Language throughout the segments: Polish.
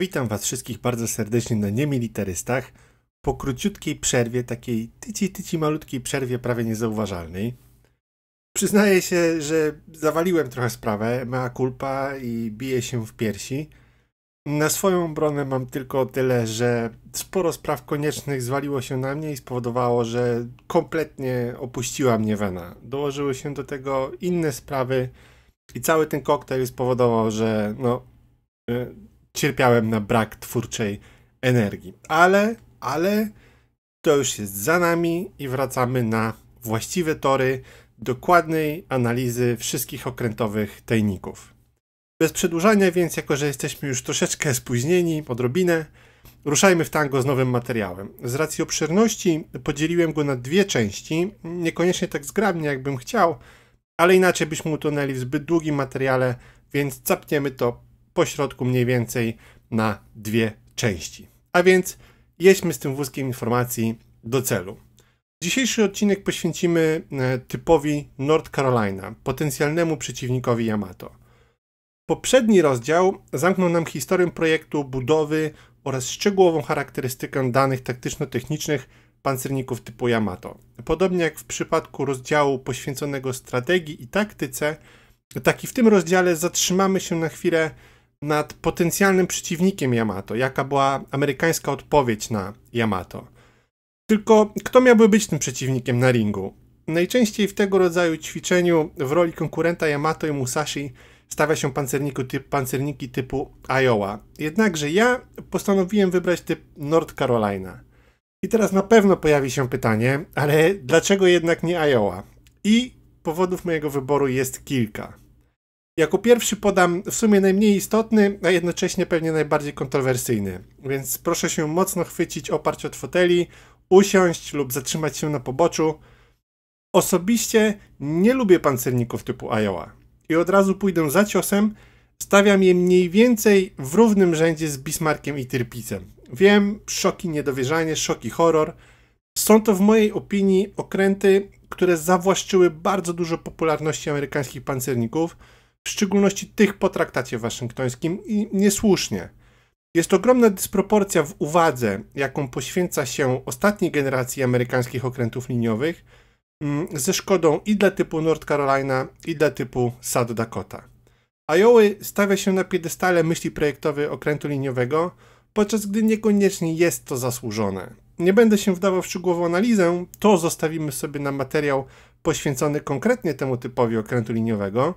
Witam Was wszystkich bardzo serdecznie na Niemilitarystach. Po króciutkiej przerwie, takiej tyci, tyci malutkiej przerwie, prawie niezauważalnej. Przyznaję się, że zawaliłem trochę sprawę, mea culpa i biję się w piersi. Na swoją obronę mam tylko tyle, że sporo spraw koniecznych zwaliło się na mnie i spowodowało, że kompletnie opuściła mnie wena. Dołożyły się do tego inne sprawy i cały ten koktajl spowodował, że no, y, cierpiałem na brak twórczej energii. Ale, ale to już jest za nami i wracamy na właściwe tory dokładnej analizy wszystkich okrętowych tajników. Bez przedłużania więc, jako że jesteśmy już troszeczkę spóźnieni, odrobinę, ruszajmy w tango z nowym materiałem. Z racji obszerności podzieliłem go na dwie części, niekoniecznie tak zgrabnie jakbym chciał, ale inaczej byśmy utonęli w zbyt długim materiale, więc capniemy to po środku mniej więcej na dwie części. A więc jedźmy z tym wózkiem informacji do celu. Dzisiejszy odcinek poświęcimy e, typowi North Carolina, potencjalnemu przeciwnikowi Yamato. Poprzedni rozdział zamknął nam historię projektu budowy oraz szczegółową charakterystykę danych taktyczno-technicznych pancerników typu Yamato. Podobnie jak w przypadku rozdziału poświęconego strategii i taktyce, tak i w tym rozdziale zatrzymamy się na chwilę nad potencjalnym przeciwnikiem Yamato, jaka była amerykańska odpowiedź na Yamato. Tylko kto miałby być tym przeciwnikiem na ringu? Najczęściej w tego rodzaju ćwiczeniu w roli konkurenta Yamato i Musashi stawia się typ, pancerniki typu Iowa. Jednakże ja postanowiłem wybrać typ North Carolina. I teraz na pewno pojawi się pytanie, ale dlaczego jednak nie Iowa? I powodów mojego wyboru jest kilka. Jako pierwszy podam w sumie najmniej istotny, a jednocześnie pewnie najbardziej kontrowersyjny. Więc proszę się mocno chwycić oparć od foteli, usiąść lub zatrzymać się na poboczu. Osobiście nie lubię pancerników typu Iowa. I od razu pójdę za ciosem, stawiam je mniej więcej w równym rzędzie z Bismarckiem i Tyrpicem. Wiem, szoki niedowierzanie, szoki horror. Są to w mojej opinii okręty, które zawłaszczyły bardzo dużo popularności amerykańskich pancerników, w szczególności tych po traktacie waszyngtońskim i niesłusznie. Jest ogromna dysproporcja w uwadze, jaką poświęca się ostatniej generacji amerykańskich okrętów liniowych, mm, ze szkodą i dla typu North Carolina, i dla typu South Dakota. Iowa stawia się na piedestale myśli projektowej okrętu liniowego, podczas gdy niekoniecznie jest to zasłużone. Nie będę się wdawał w szczegółową analizę, to zostawimy sobie na materiał poświęcony konkretnie temu typowi okrętu liniowego,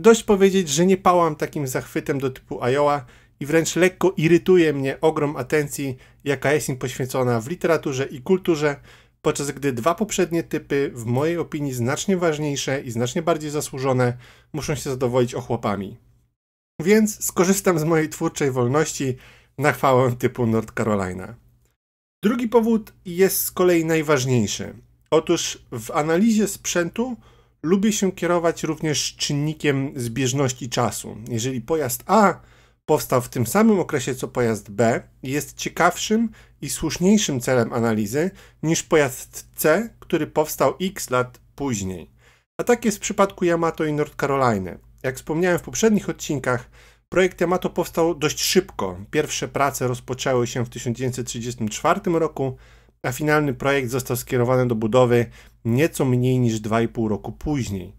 Dość powiedzieć, że nie pałam takim zachwytem do typu Iowa i wręcz lekko irytuje mnie ogrom atencji, jaka jest im poświęcona w literaturze i kulturze, podczas gdy dwa poprzednie typy, w mojej opinii znacznie ważniejsze i znacznie bardziej zasłużone, muszą się zadowolić ochłopami. Więc skorzystam z mojej twórczej wolności na chwałę typu North Carolina. Drugi powód jest z kolei najważniejszy. Otóż w analizie sprzętu lubię się kierować również czynnikiem zbieżności czasu. Jeżeli pojazd A powstał w tym samym okresie co pojazd B, jest ciekawszym i słuszniejszym celem analizy niż pojazd C, który powstał x lat później. A tak jest w przypadku Yamato i North Carolina. Jak wspomniałem w poprzednich odcinkach, projekt Yamato powstał dość szybko. Pierwsze prace rozpoczęły się w 1934 roku, a finalny projekt został skierowany do budowy nieco mniej niż 2,5 roku później.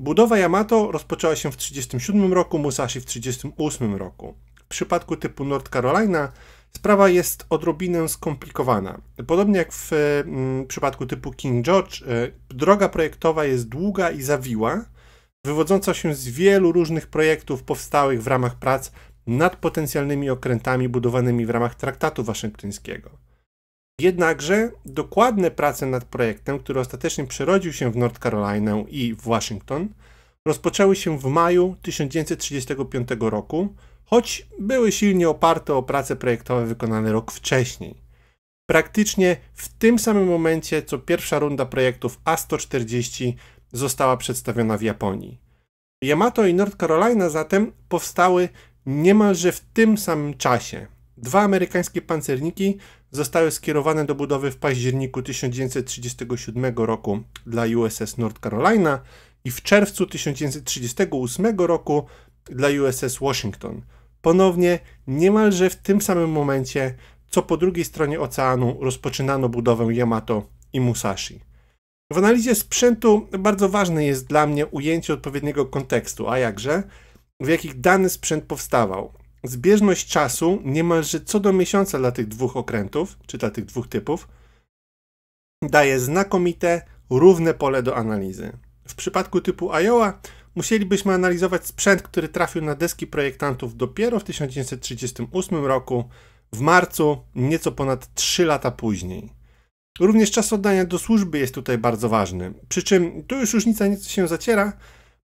Budowa Yamato rozpoczęła się w 1937 roku, Musashi w 1938 roku. W przypadku typu North Carolina sprawa jest odrobinę skomplikowana. Podobnie jak w mm, przypadku typu King George, e, droga projektowa jest długa i zawiła, wywodząca się z wielu różnych projektów powstałych w ramach prac nad potencjalnymi okrętami budowanymi w ramach traktatu waszyngtońskiego. Jednakże dokładne prace nad projektem, który ostatecznie przerodził się w North Carolina i w Waszyngton, rozpoczęły się w maju 1935 roku, choć były silnie oparte o prace projektowe wykonane rok wcześniej. Praktycznie w tym samym momencie, co pierwsza runda projektów A140 została przedstawiona w Japonii. Yamato i North Carolina zatem powstały niemalże w tym samym czasie. Dwa amerykańskie pancerniki zostały skierowane do budowy w październiku 1937 roku dla USS North Carolina i w czerwcu 1938 roku dla USS Washington. ponownie niemalże w tym samym momencie, co po drugiej stronie oceanu rozpoczynano budowę Yamato i Musashi. W analizie sprzętu bardzo ważne jest dla mnie ujęcie odpowiedniego kontekstu, a jakże, w jakich dany sprzęt powstawał. Zbieżność czasu niemalże co do miesiąca dla tych dwóch okrętów, czy dla tych dwóch typów, daje znakomite, równe pole do analizy. W przypadku typu Iowa musielibyśmy analizować sprzęt, który trafił na deski projektantów dopiero w 1938 roku, w marcu, nieco ponad 3 lata później. Również czas oddania do służby jest tutaj bardzo ważny. Przy czym tu już różnica nieco się zaciera,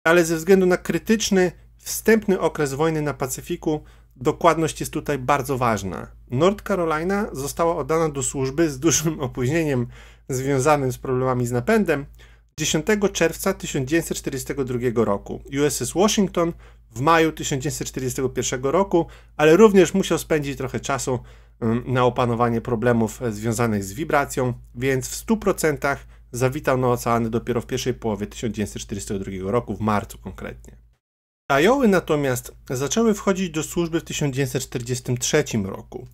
ale ze względu na krytyczny, wstępny okres wojny na Pacyfiku, dokładność jest tutaj bardzo ważna. North Carolina została oddana do służby z dużym opóźnieniem związanym z problemami z napędem 10 czerwca 1942 roku. USS Washington w maju 1941 roku, ale również musiał spędzić trochę czasu na opanowanie problemów związanych z wibracją, więc w 100% zawitał na oceany dopiero w pierwszej połowie 1942 roku, w marcu konkretnie. Ajoły natomiast zaczęły wchodzić do służby w 1943 roku.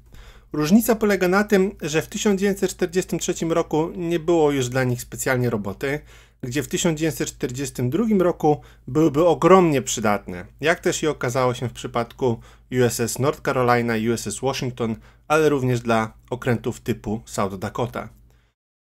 Różnica polega na tym, że w 1943 roku nie było już dla nich specjalnie roboty, gdzie w 1942 roku byłyby ogromnie przydatne, jak też i okazało się w przypadku USS North Carolina i USS Washington, ale również dla okrętów typu South Dakota.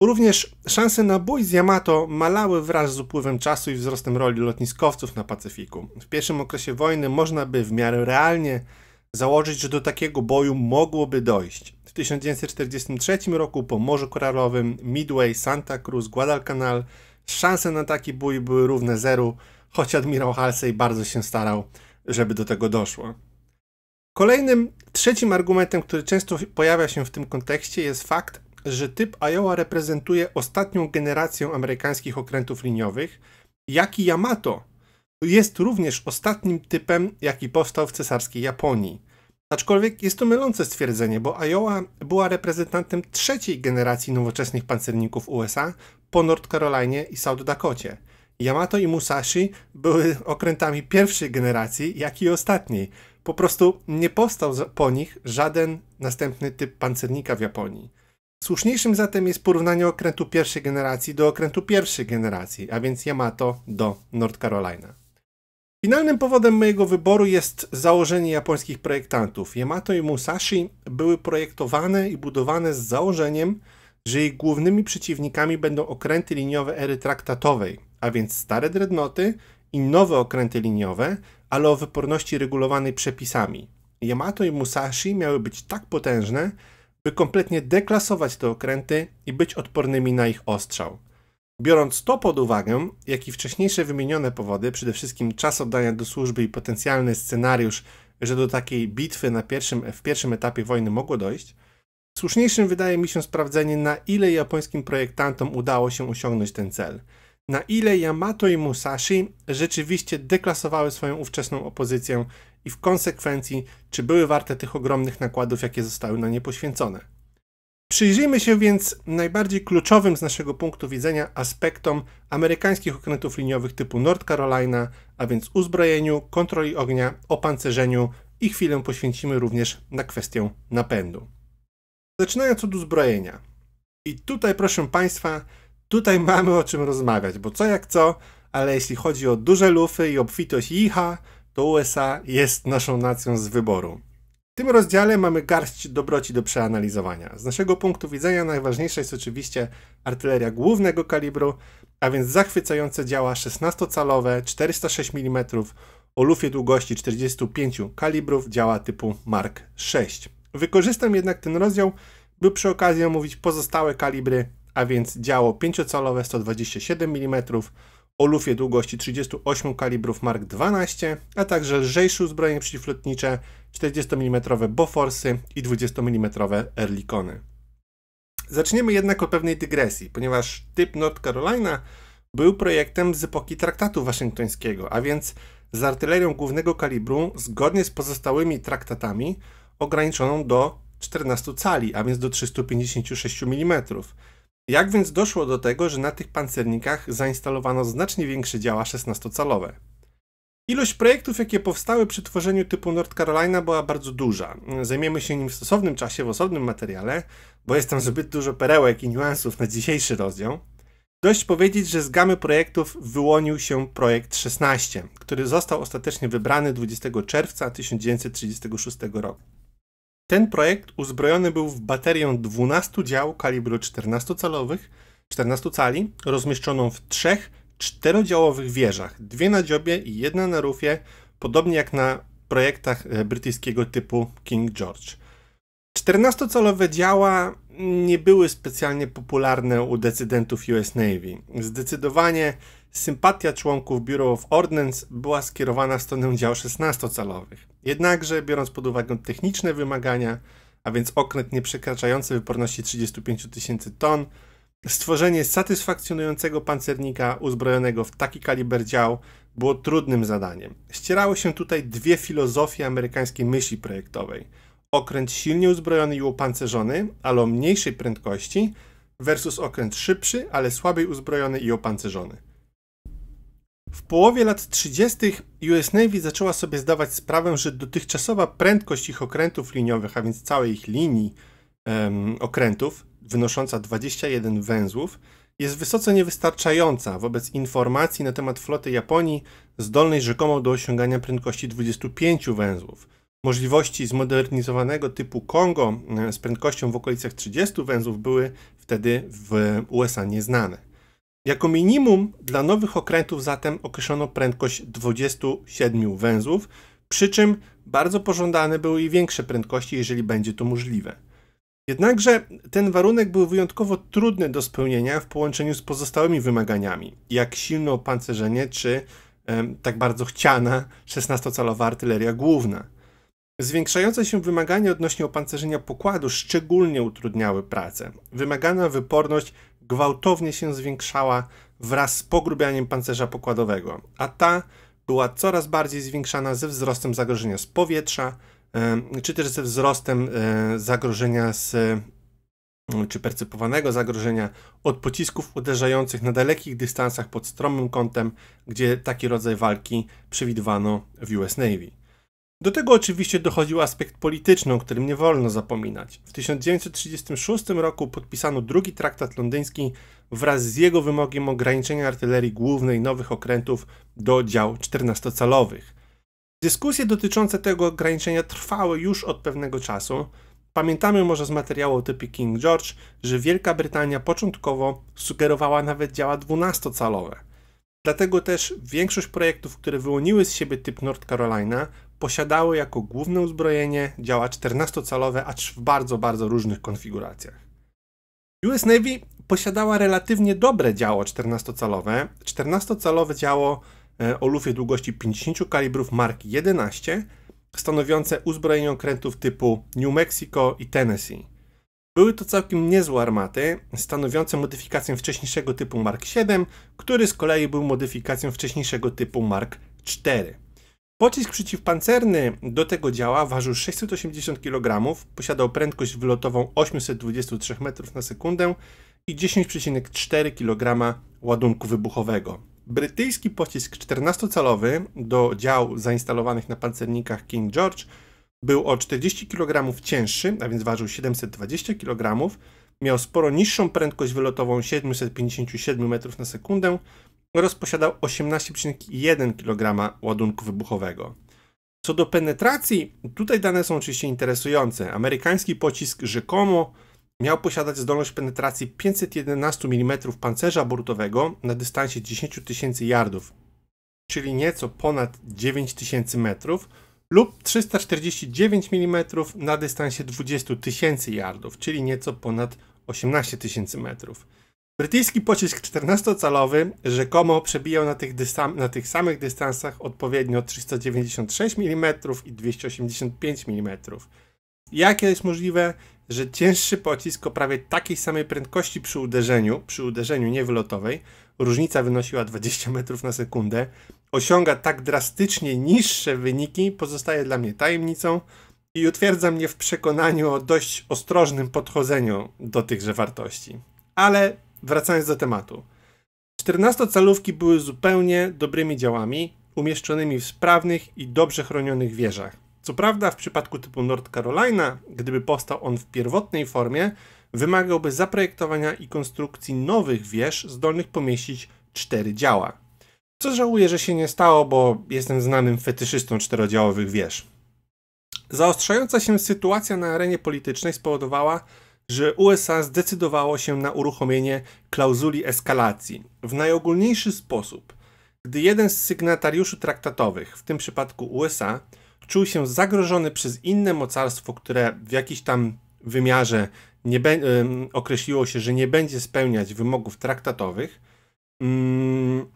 Również szanse na bój z Yamato malały wraz z upływem czasu i wzrostem roli lotniskowców na Pacyfiku. W pierwszym okresie wojny można by w miarę realnie założyć, że do takiego boju mogłoby dojść. W 1943 roku po Morzu Koralowym Midway, Santa Cruz, Guadalcanal szanse na taki bój były równe zeru, choć admirał Halsey bardzo się starał, żeby do tego doszło. Kolejnym, trzecim argumentem, który często pojawia się w tym kontekście jest fakt, że typ Iowa reprezentuje ostatnią generację amerykańskich okrętów liniowych, jak i Yamato jest również ostatnim typem, jaki powstał w cesarskiej Japonii. Aczkolwiek jest to mylące stwierdzenie, bo Iowa była reprezentantem trzeciej generacji nowoczesnych pancerników USA po North Carolinie i South Dakocie. Yamato i Musashi były okrętami pierwszej generacji, jak i ostatniej. Po prostu nie powstał po nich żaden następny typ pancernika w Japonii. Słuszniejszym zatem jest porównanie okrętu pierwszej generacji do okrętu pierwszej generacji, a więc Yamato do North Carolina. Finalnym powodem mojego wyboru jest założenie japońskich projektantów. Yamato i Musashi były projektowane i budowane z założeniem, że ich głównymi przeciwnikami będą okręty liniowe ery traktatowej, a więc stare dreadnoty i nowe okręty liniowe, ale o wyporności regulowanej przepisami. Yamato i Musashi miały być tak potężne, by kompletnie deklasować te okręty i być odpornymi na ich ostrzał. Biorąc to pod uwagę, jak i wcześniejsze wymienione powody, przede wszystkim czas oddania do służby i potencjalny scenariusz, że do takiej bitwy na pierwszym, w pierwszym etapie wojny mogło dojść, słuszniejszym wydaje mi się sprawdzenie, na ile japońskim projektantom udało się osiągnąć ten cel. Na ile Yamato i Musashi rzeczywiście deklasowały swoją ówczesną opozycję i w konsekwencji, czy były warte tych ogromnych nakładów, jakie zostały na nie poświęcone. Przyjrzyjmy się więc najbardziej kluczowym z naszego punktu widzenia aspektom amerykańskich okrętów liniowych typu North Carolina, a więc uzbrojeniu, kontroli ognia, opancerzeniu i chwilę poświęcimy również na kwestię napędu. Zaczynając od uzbrojenia. I tutaj, proszę Państwa, tutaj mamy o czym rozmawiać, bo co jak co, ale jeśli chodzi o duże lufy i obfitość IHA, to USA jest naszą nacją z wyboru. W tym rozdziale mamy garść dobroci do przeanalizowania. Z naszego punktu widzenia najważniejsza jest oczywiście artyleria głównego kalibru, a więc zachwycające działa 16-calowe 406 mm o lufie długości 45 kalibrów działa typu Mark VI. Wykorzystam jednak ten rozdział, by przy okazji omówić pozostałe kalibry, a więc działo 5-calowe 127 mm o lufie długości 38 kalibrów Mark XII, a także lżejsze uzbrojenie przeciwlotnicze 40 mm Boforsy i 20 mm Erlikony. Zaczniemy jednak od pewnej dygresji, ponieważ typ North Carolina był projektem z epoki traktatu waszyngtońskiego, a więc z artylerią głównego kalibru zgodnie z pozostałymi traktatami ograniczoną do 14 cali, a więc do 356 mm. Jak więc doszło do tego, że na tych pancernikach zainstalowano znacznie większe działa 16-calowe? Ilość projektów, jakie powstały przy tworzeniu typu North Carolina była bardzo duża. Zajmiemy się nim w stosownym czasie, w osobnym materiale, bo jest tam zbyt dużo perełek i niuansów na dzisiejszy rozdział. Dość powiedzieć, że z gamy projektów wyłonił się projekt 16, który został ostatecznie wybrany 20 czerwca 1936 roku. Ten projekt uzbrojony był w baterię 12 dział kalibru 14-calowych, 14 cali, rozmieszczoną w trzech czterodziałowych wieżach, dwie na dziobie i jedna na rufie, podobnie jak na projektach e, brytyjskiego typu King George. 14-calowe działa nie były specjalnie popularne u decydentów US Navy. Zdecydowanie sympatia członków Bureau of Ordnance była skierowana w stronę dział 16-calowych. Jednakże, biorąc pod uwagę techniczne wymagania, a więc okręt nie przekraczający wyporności 35 tysięcy ton, stworzenie satysfakcjonującego pancernika uzbrojonego w taki kaliber dział było trudnym zadaniem. Ścierały się tutaj dwie filozofie amerykańskiej myśli projektowej – okręt silnie uzbrojony i opancerzony, ale o mniejszej prędkości, versus okręt szybszy, ale słabiej uzbrojony i opancerzony. W połowie lat 30. US Navy zaczęła sobie zdawać sprawę, że dotychczasowa prędkość ich okrętów liniowych, a więc całej ich linii okrętów, wynosząca 21 węzłów, jest wysoce niewystarczająca wobec informacji na temat floty Japonii zdolnej rzekomo do osiągania prędkości 25 węzłów. Możliwości zmodernizowanego typu Kongo z prędkością w okolicach 30 węzłów były wtedy w USA nieznane. Jako minimum dla nowych okrętów zatem określono prędkość 27 węzłów, przy czym bardzo pożądane były i większe prędkości, jeżeli będzie to możliwe. Jednakże ten warunek był wyjątkowo trudny do spełnienia w połączeniu z pozostałymi wymaganiami, jak silne opancerzenie czy e, tak bardzo chciana 16-calowa artyleria główna. Zwiększające się wymagania odnośnie opancerzenia pokładu szczególnie utrudniały pracę. Wymagana wyporność gwałtownie się zwiększała wraz z pogrubianiem pancerza pokładowego, a ta była coraz bardziej zwiększana ze wzrostem zagrożenia z powietrza, czy też ze wzrostem e, zagrożenia z czy percypowanego zagrożenia od pocisków uderzających na dalekich dystansach pod stromym kątem, gdzie taki rodzaj walki przewidywano w US Navy. Do tego oczywiście dochodził aspekt polityczny, o którym nie wolno zapominać. W 1936 roku podpisano drugi traktat londyński wraz z jego wymogiem ograniczenia artylerii głównej nowych okrętów do dział 14-calowych. Dyskusje dotyczące tego ograniczenia trwały już od pewnego czasu. Pamiętamy może z materiału o typie King George, że Wielka Brytania początkowo sugerowała nawet działa 12-calowe. Dlatego też większość projektów, które wyłoniły z siebie typ North Carolina, posiadały jako główne uzbrojenie działa 14-calowe, acz w bardzo, bardzo różnych konfiguracjach. US Navy posiadała relatywnie dobre działo 14-calowe. 14-calowe działo e, o lufie długości 50 kalibrów Mark 11, stanowiące uzbrojenie okrętów typu New Mexico i Tennessee. Były to całkiem niezłe armaty, stanowiące modyfikację wcześniejszego typu Mark 7, który z kolei był modyfikacją wcześniejszego typu Mark 4. Pocisk przeciwpancerny do tego działa ważył 680 kg, posiadał prędkość wylotową 823 m na sekundę i 10,4 kg ładunku wybuchowego. Brytyjski pocisk 14-calowy do dział zainstalowanych na pancernikach King George był o 40 kg cięższy, a więc ważył 720 kg, miał sporo niższą prędkość wylotową 757 m na sekundę oraz posiadał 18,1 kg ładunku wybuchowego. Co do penetracji, tutaj dane są oczywiście interesujące. Amerykański pocisk rzekomo miał posiadać zdolność penetracji 511 mm pancerza burtowego na dystansie 10 tysięcy yardów, czyli nieco ponad 9000 metrów, lub 349 mm na dystansie 20 tysięcy yardów, czyli nieco ponad 18 tysięcy metrów. Brytyjski pocisk 14-calowy rzekomo przebijał na tych, na tych samych dystansach odpowiednio 396 mm i 285 mm. Jakie jest możliwe, że cięższy pocisk o prawie takiej samej prędkości przy uderzeniu, przy uderzeniu niewylotowej, różnica wynosiła 20 metrów na sekundę, osiąga tak drastycznie niższe wyniki, pozostaje dla mnie tajemnicą i utwierdza mnie w przekonaniu o dość ostrożnym podchodzeniu do tychże wartości. Ale wracając do tematu. 14-calówki były zupełnie dobrymi działami, umieszczonymi w sprawnych i dobrze chronionych wieżach. Co prawda, w przypadku typu North Carolina, gdyby powstał on w pierwotnej formie, wymagałby zaprojektowania i konstrukcji nowych wież zdolnych pomieścić cztery działa. Co żałuję, że się nie stało, bo jestem znanym fetyszystą czterodziałowych wież. Zaostrzająca się sytuacja na arenie politycznej spowodowała, że USA zdecydowało się na uruchomienie klauzuli eskalacji w najogólniejszy sposób. Gdy jeden z sygnatariuszy traktatowych, w tym przypadku USA, czuł się zagrożony przez inne mocarstwo, które w jakiś tam wymiarze nie be, określiło się, że nie będzie spełniać wymogów traktatowych, mm,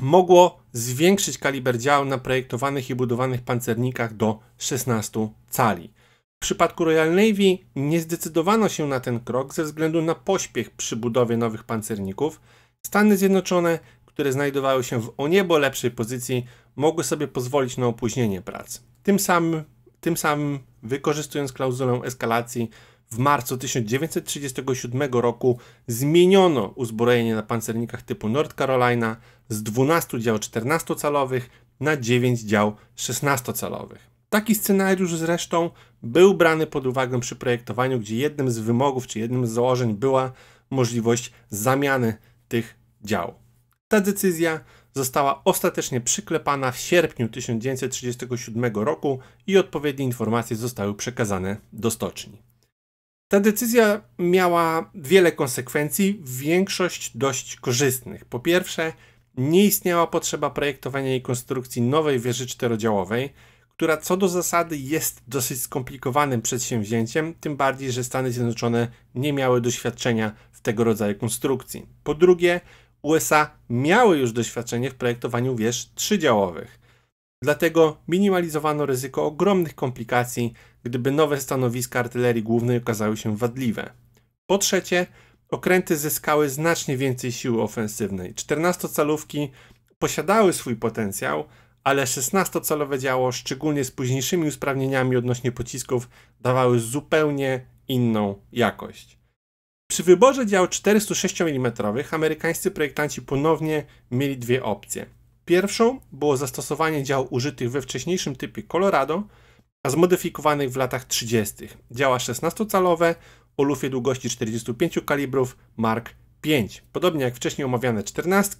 mogło zwiększyć kaliber dział na projektowanych i budowanych pancernikach do 16 cali. W przypadku Royal Navy nie zdecydowano się na ten krok ze względu na pośpiech przy budowie nowych pancerników. Stany Zjednoczone, które znajdowały się w o niebo lepszej pozycji, mogły sobie pozwolić na opóźnienie prac. Tym samym, tym samym wykorzystując klauzulę eskalacji, w marcu 1937 roku zmieniono uzbrojenie na pancernikach typu North Carolina z 12 dział 14-calowych na 9 dział 16-calowych. Taki scenariusz zresztą był brany pod uwagę przy projektowaniu, gdzie jednym z wymogów czy jednym z założeń była możliwość zamiany tych dział. Ta decyzja została ostatecznie przyklepana w sierpniu 1937 roku i odpowiednie informacje zostały przekazane do stoczni. Ta decyzja miała wiele konsekwencji, większość dość korzystnych. Po pierwsze, nie istniała potrzeba projektowania i konstrukcji nowej wieży czterodziałowej, która co do zasady jest dosyć skomplikowanym przedsięwzięciem, tym bardziej, że Stany Zjednoczone nie miały doświadczenia w tego rodzaju konstrukcji. Po drugie, USA miały już doświadczenie w projektowaniu wież trzydziałowych. Dlatego minimalizowano ryzyko ogromnych komplikacji, gdyby nowe stanowiska artylerii głównej okazały się wadliwe. Po trzecie, okręty zyskały znacznie więcej siły ofensywnej. 14-calówki posiadały swój potencjał, ale 16-calowe działo, szczególnie z późniejszymi usprawnieniami odnośnie pocisków, dawały zupełnie inną jakość. Przy wyborze dział 406 mm amerykańscy projektanci ponownie mieli dwie opcje. Pierwszą było zastosowanie dział użytych we wcześniejszym typie Colorado, a zmodyfikowanych w latach 30. Działa 16-calowe o lufie długości 45 kalibrów Mark V. Podobnie jak wcześniej omawiane 14,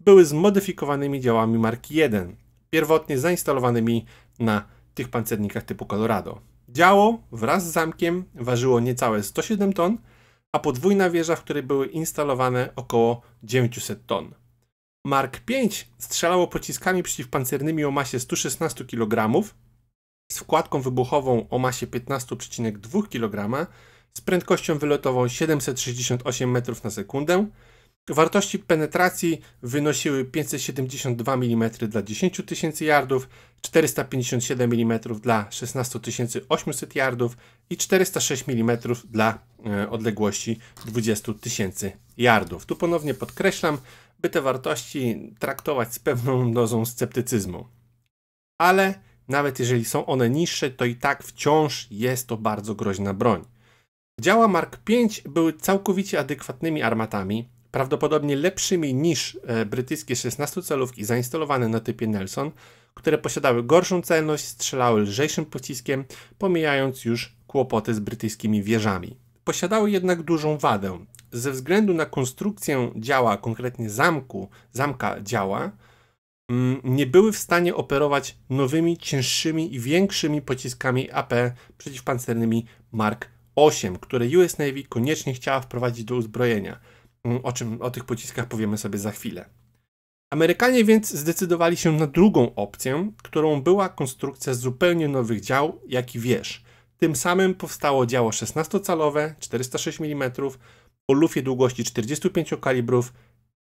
były zmodyfikowanymi działami marki 1, pierwotnie zainstalowanymi na tych pancernikach typu Colorado. Działo wraz z zamkiem ważyło niecałe 107 ton, a podwójna wieża, w której były instalowane około 900 ton. Mark V strzelało pociskami przeciwpancernymi o masie 116 kg z wkładką wybuchową o masie 15,2 kg z prędkością wylotową 768 metrów na sekundę. Wartości penetracji wynosiły 572 mm dla 10 tysięcy yardów, 457 mm dla 16 800 yardów i 406 mm dla e, odległości 20 tysięcy yardów. Tu ponownie podkreślam, by te wartości traktować z pewną dozą sceptycyzmu. Ale nawet jeżeli są one niższe, to i tak wciąż jest to bardzo groźna broń. Działa Mark V były całkowicie adekwatnymi armatami, prawdopodobnie lepszymi niż e, brytyjskie 16-celówki zainstalowane na typie Nelson, które posiadały gorszą celność, strzelały lżejszym pociskiem, pomijając już kłopoty z brytyjskimi wieżami. Posiadały jednak dużą wadę. Ze względu na konstrukcję działa, konkretnie zamku, zamka działa, mm, nie były w stanie operować nowymi, cięższymi i większymi pociskami AP przeciwpancernymi Mark 8, które US Navy koniecznie chciała wprowadzić do uzbrojenia. Mm, o czym o tych pociskach powiemy sobie za chwilę. Amerykanie więc zdecydowali się na drugą opcję, którą była konstrukcja zupełnie nowych dział, jak i wież. Tym samym powstało działo 16-calowe, 406 mm, o lufie długości 45 kalibrów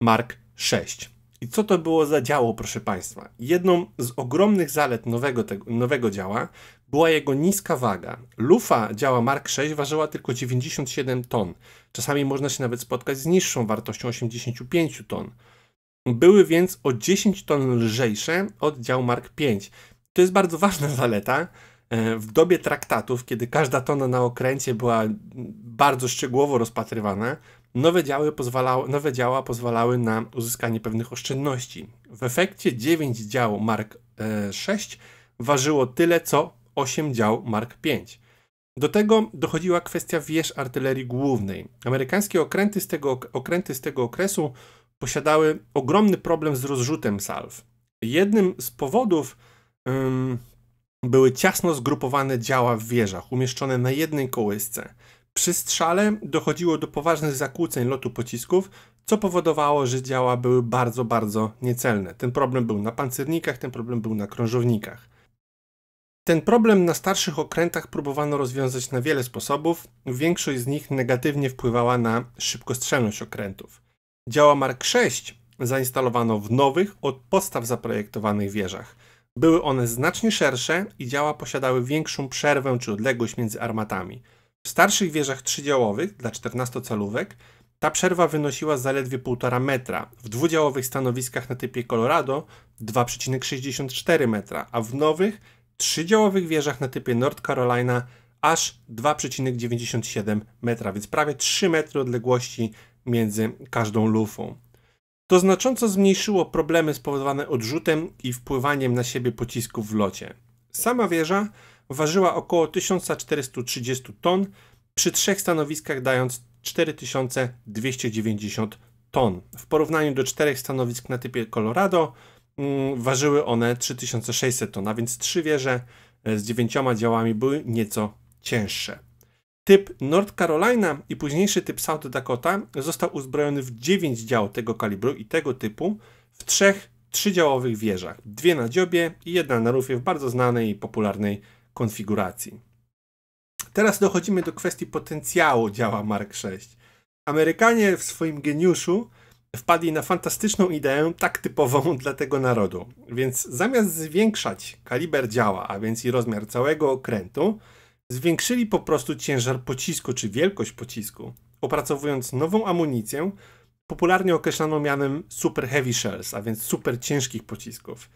Mark 6. I co to było za działo, proszę Państwa? Jedną z ogromnych zalet nowego, tego, nowego działa była jego niska waga. Lufa działa Mark 6 ważyła tylko 97 ton. Czasami można się nawet spotkać z niższą wartością 85 ton. Były więc o 10 ton lżejsze od dział Mark 5. To jest bardzo ważna zaleta. E, w dobie traktatów, kiedy każda tona na okręcie była bardzo szczegółowo rozpatrywana, nowe, działy pozwalały, nowe działa pozwalały na uzyskanie pewnych oszczędności. W efekcie 9 dział Mark VI e, ważyło tyle, co 8 dział Mark V. Do tego dochodziła kwestia wież artylerii głównej. Amerykańskie okręty z tego, okręty z tego okresu posiadały ogromny problem z rozrzutem salw. Jednym z powodów były ciasno zgrupowane działa w wieżach, umieszczone na jednej kołysce. Przy strzale dochodziło do poważnych zakłóceń lotu pocisków, co powodowało, że działa były bardzo, bardzo niecelne. Ten problem był na pancernikach, ten problem był na krążownikach. Ten problem na starszych okrętach próbowano rozwiązać na wiele sposobów. Większość z nich negatywnie wpływała na szybkostrzelność okrętów. Działa Mark VI zainstalowano w nowych, od podstaw zaprojektowanych wieżach. Były one znacznie szersze i działa posiadały większą przerwę czy odległość między armatami. W starszych wieżach trzydziałowych dla 14-calówek ta przerwa wynosiła zaledwie 1,5 metra, w dwudziałowych stanowiskach na typie Colorado 2,64 metra, a w nowych trzydziałowych wieżach na typie North Carolina aż 2,97 metra, więc prawie 3 metry odległości między każdą lufą. To znacząco zmniejszyło problemy spowodowane odrzutem i wpływaniem na siebie pocisków w locie. Sama wieża ważyła około 1430 ton, przy trzech stanowiskach dając 4290 ton. W porównaniu do czterech stanowisk na typie Colorado mm, ważyły one 3600 ton, a więc trzy wieże e, z dziewięcioma działami były nieco cięższe. Typ North Carolina i późniejszy typ South Dakota został uzbrojony w 9 dział tego kalibru i tego typu w trzech trzydziałowych wieżach. Dwie na dziobie i jedna na rufie w bardzo znanej i popularnej konfiguracji. Teraz dochodzimy do kwestii potencjału działa Mark VI. Amerykanie w swoim geniuszu wpadli na fantastyczną ideę, tak typową dla tego narodu. Więc zamiast zwiększać kaliber działa, a więc i rozmiar całego okrętu, zwiększyli po prostu ciężar pocisku czy wielkość pocisku, opracowując nową amunicję, popularnie określaną mianem Super Heavy Shells, a więc super ciężkich pocisków.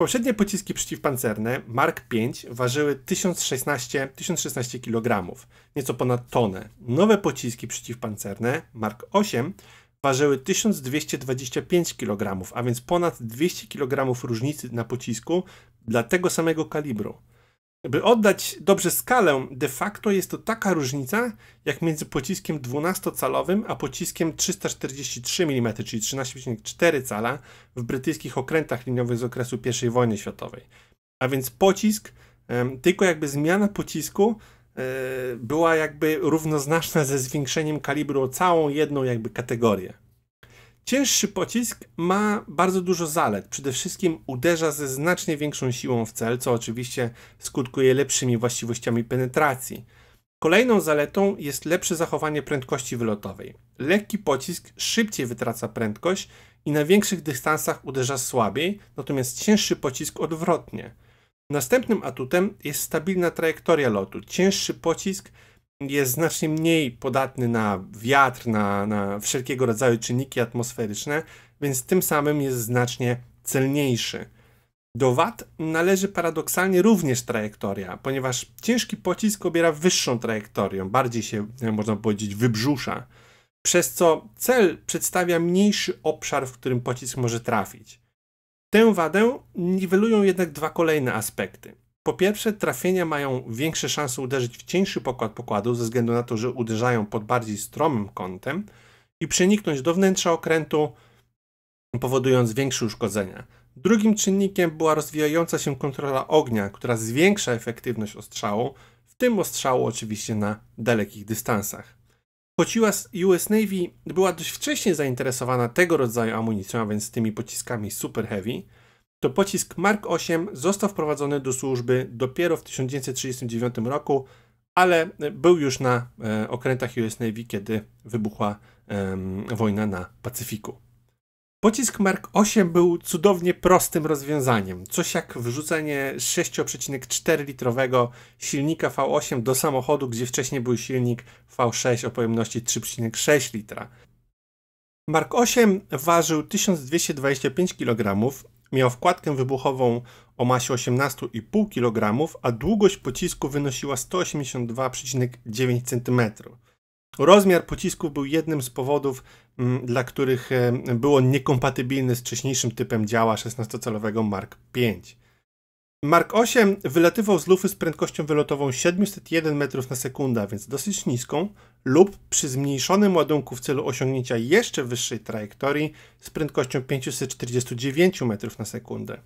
Poprzednie pociski przeciwpancerne Mark V ważyły 1016, 1016 kg, nieco ponad tonę. Nowe pociski przeciwpancerne Mark VIII ważyły 1225 kg, a więc ponad 200 kg różnicy na pocisku dla tego samego kalibru. By oddać dobrze skalę, de facto jest to taka różnica, jak między pociskiem 12-calowym a pociskiem 343 mm, czyli 13,4 cala w brytyjskich okrętach liniowych z okresu I wojny światowej. A więc pocisk, tylko jakby zmiana pocisku e, była jakby równoznaczna ze zwiększeniem kalibru o całą jedną jakby kategorię. Cięższy pocisk ma bardzo dużo zalet. Przede wszystkim uderza ze znacznie większą siłą w cel, co oczywiście skutkuje lepszymi właściwościami penetracji. Kolejną zaletą jest lepsze zachowanie prędkości wylotowej. Lekki pocisk szybciej wytraca prędkość i na większych dystansach uderza słabiej, natomiast cięższy pocisk odwrotnie. Następnym atutem jest stabilna trajektoria lotu. Cięższy pocisk jest znacznie mniej podatny na wiatr, na, na wszelkiego rodzaju czynniki atmosferyczne, więc tym samym jest znacznie celniejszy. Do wad należy paradoksalnie również trajektoria, ponieważ ciężki pocisk obiera wyższą trajektorią, bardziej się, można powiedzieć, wybrzusza, przez co cel przedstawia mniejszy obszar, w którym pocisk może trafić. Tę wadę niwelują jednak dwa kolejne aspekty. Po pierwsze, trafienia mają większe szanse uderzyć w cieńszy pokład pokładu, ze względu na to, że uderzają pod bardziej stromym kątem i przeniknąć do wnętrza okrętu, powodując większe uszkodzenia. Drugim czynnikiem była rozwijająca się kontrola ognia, która zwiększa efektywność ostrzału, w tym ostrzału oczywiście na dalekich dystansach. Choć US Navy była dość wcześnie zainteresowana tego rodzaju amunicją, a więc tymi pociskami Super Heavy, to pocisk Mark 8 został wprowadzony do służby dopiero w 1939 roku, ale był już na e, okrętach US Navy, kiedy wybuchła wojna na Pacyfiku. Pocisk Mark 8 był cudownie prostym rozwiązaniem. Coś jak wrzucenie 6,4 litrowego silnika V8 do samochodu, gdzie wcześniej był silnik V6 o pojemności 3,6 litra. Mark 8 ważył 1225 kg Miał wkładkę wybuchową o masie 18,5 kg, a długość pocisku wynosiła 182,9 cm. Rozmiar pocisków był jednym z powodów, mm, dla których e, było niekompatybilny z wcześniejszym typem działa 16-calowego Mark V. Mark 8 wylatywał z lufy z prędkością wylotową 701 metrów na sekundę, więc dosyć niską, lub przy zmniejszonym ładunku w celu osiągnięcia jeszcze wyższej trajektorii z prędkością 549 metrów na sekundę.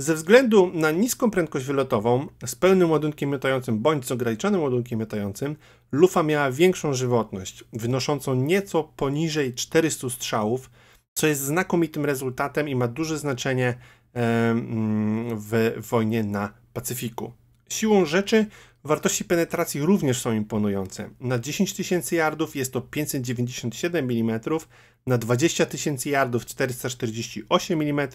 Ze względu na niską prędkość wylotową, z pełnym ładunkiem miotającym bądź z ograniczonym ładunkiem miotającym, lufa miała większą żywotność, wynoszącą nieco poniżej 400 strzałów, co jest znakomitym rezultatem i ma duże znaczenie w wojnie na Pacyfiku. Siłą rzeczy wartości penetracji również są imponujące. Na 10 tysięcy yardów jest to 597 mm, na 20 tysięcy yardów 448 mm,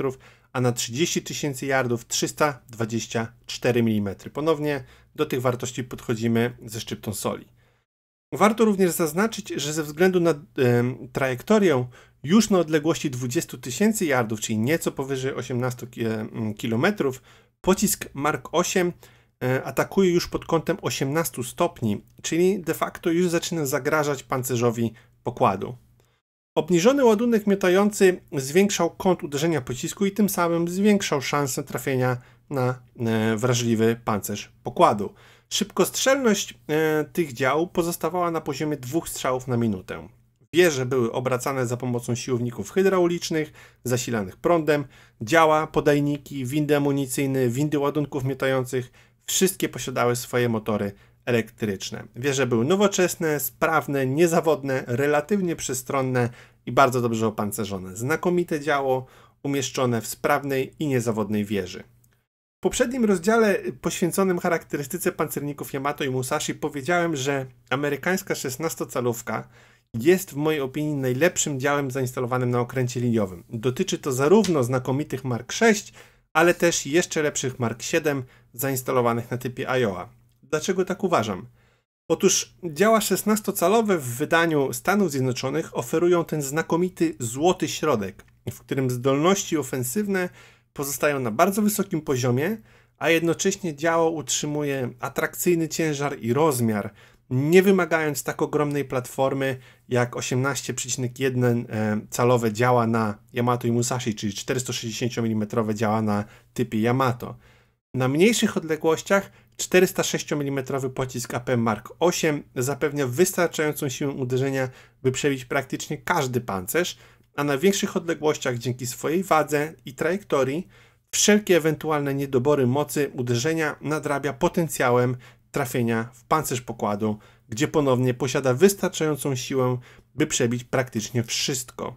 a na 30 tysięcy yardów 324 mm. Ponownie do tych wartości podchodzimy ze szczyptą soli. Warto również zaznaczyć, że ze względu na trajektorię już na odległości 20 tysięcy yardów, czyli nieco powyżej 18 km, pocisk Mark 8 e, atakuje już pod kątem 18 stopni, czyli de facto już zaczyna zagrażać pancerzowi pokładu. Obniżony ładunek miotający zwiększał kąt uderzenia pocisku i tym samym zwiększał szansę trafienia na e, wrażliwy pancerz pokładu. Szybkostrzelność e, tych dział pozostawała na poziomie dwóch strzałów na minutę. Wieże były obracane za pomocą siłowników hydraulicznych, zasilanych prądem, działa, podajniki, windy amunicyjne, windy ładunków miotających, wszystkie posiadały swoje motory elektryczne. Wieże były nowoczesne, sprawne, niezawodne, relatywnie przestronne i bardzo dobrze opancerzone. Znakomite działo umieszczone w sprawnej i niezawodnej wieży. W poprzednim rozdziale poświęconym charakterystyce pancerników Yamato i Musashi powiedziałem, że amerykańska 16-calówka jest w mojej opinii najlepszym działem zainstalowanym na okręcie liniowym. Dotyczy to zarówno znakomitych Mark 6, ale też jeszcze lepszych Mark 7 zainstalowanych na typie Iowa. Dlaczego tak uważam? Otóż działa 16-calowe w wydaniu Stanów Zjednoczonych oferują ten znakomity złoty środek, w którym zdolności ofensywne pozostają na bardzo wysokim poziomie, a jednocześnie działo utrzymuje atrakcyjny ciężar i rozmiar, nie wymagając tak ogromnej platformy jak 18,1 e, calowe działa na Yamato i Musashi, czyli 460 mm działa na typie Yamato. Na mniejszych odległościach 406 mm pocisk AP Mark 8 zapewnia wystarczającą siłę uderzenia, by przebić praktycznie każdy pancerz, a na większych odległościach dzięki swojej wadze i trajektorii wszelkie ewentualne niedobory mocy uderzenia nadrabia potencjałem trafienia w pancerz pokładu, gdzie ponownie posiada wystarczającą siłę, by przebić praktycznie wszystko.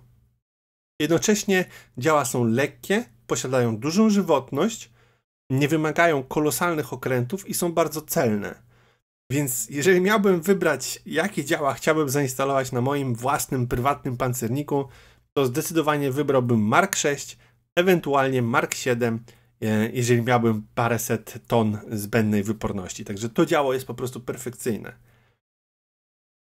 Jednocześnie działa są lekkie, posiadają dużą żywotność, nie wymagają kolosalnych okrętów i są bardzo celne. Więc jeżeli miałbym wybrać, jakie działa chciałbym zainstalować na moim własnym, prywatnym pancerniku, to zdecydowanie wybrałbym Mark 6, ewentualnie Mark 7, e, jeżeli miałbym paręset ton zbędnej wyporności. Także to działo jest po prostu perfekcyjne.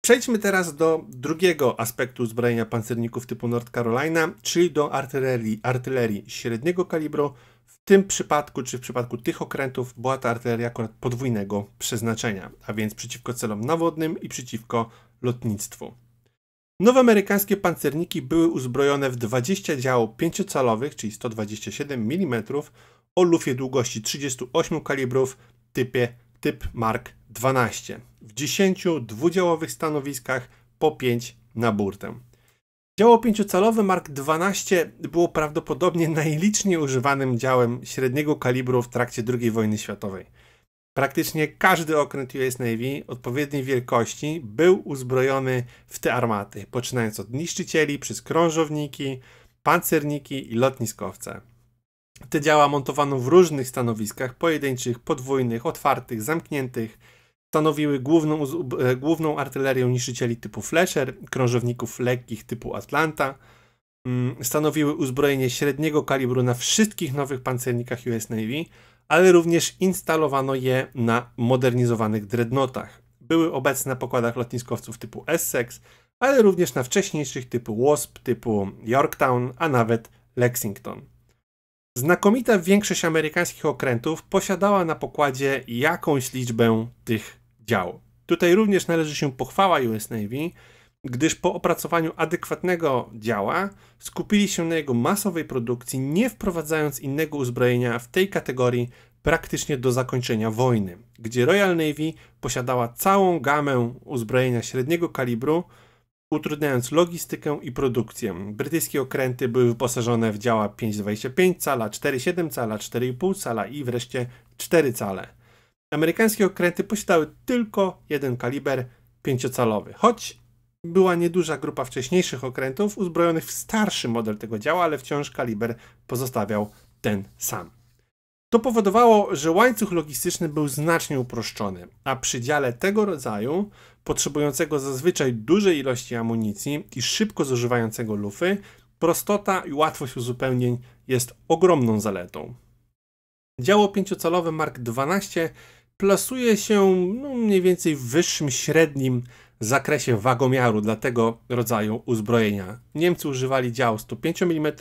Przejdźmy teraz do drugiego aspektu uzbrojenia pancerników typu North Carolina, czyli do artylerii, artylerii średniego kalibru, w tym przypadku, czy w przypadku tych okrętów, była to artyleria akurat podwójnego przeznaczenia, a więc przeciwko celom nawodnym i przeciwko lotnictwu. Nowe amerykańskie pancerniki były uzbrojone w 20 działów 5-calowych, czyli 127 mm, o lufie długości 38 kalibrów typie, typ Mark 12 w 10 dwudziałowych stanowiskach po 5 na burtę. Działo pięciocalowe Mark XII było prawdopodobnie najliczniej używanym działem średniego kalibru w trakcie II wojny światowej. Praktycznie każdy okręt US Navy odpowiedniej wielkości był uzbrojony w te armaty, poczynając od niszczycieli przez krążowniki, pancerniki i lotniskowce. Te działa montowano w różnych stanowiskach, pojedynczych, podwójnych, otwartych, zamkniętych, stanowiły główną, e, główną artylerię niszczycieli typu Fletcher, krążowników lekkich typu Atlanta. Mm, stanowiły uzbrojenie średniego kalibru na wszystkich nowych pancernikach US Navy, ale również instalowano je na modernizowanych dreadnoughtach. Były obecne na pokładach lotniskowców typu Essex, ale również na wcześniejszych typu Wasp, typu Yorktown, a nawet Lexington. Znakomita większość amerykańskich okrętów posiadała na pokładzie jakąś liczbę tych dział. Tutaj również należy się pochwała US Navy, gdyż po opracowaniu adekwatnego działa skupili się na jego masowej produkcji, nie wprowadzając innego uzbrojenia w tej kategorii praktycznie do zakończenia wojny, gdzie Royal Navy posiadała całą gamę uzbrojenia średniego kalibru, utrudniając logistykę i produkcję. Brytyjskie okręty były wyposażone w działa 5,25 cala, 4,7 cala, 4,5 cala i wreszcie 4 cale. Amerykańskie okręty posiadały tylko jeden kaliber 5-calowy, choć była nieduża grupa wcześniejszych okrętów uzbrojonych w starszy model tego działa, ale wciąż kaliber pozostawiał ten sam. To powodowało, że łańcuch logistyczny był znacznie uproszczony, a przy dziale tego rodzaju, potrzebującego zazwyczaj dużej ilości amunicji i szybko zużywającego lufy, prostota i łatwość uzupełnień jest ogromną zaletą. Działo pięciocalowe Mark XII plasuje się no, mniej więcej w wyższym średnim zakresie wagomiaru dla tego rodzaju uzbrojenia. Niemcy używali dział 105 mm,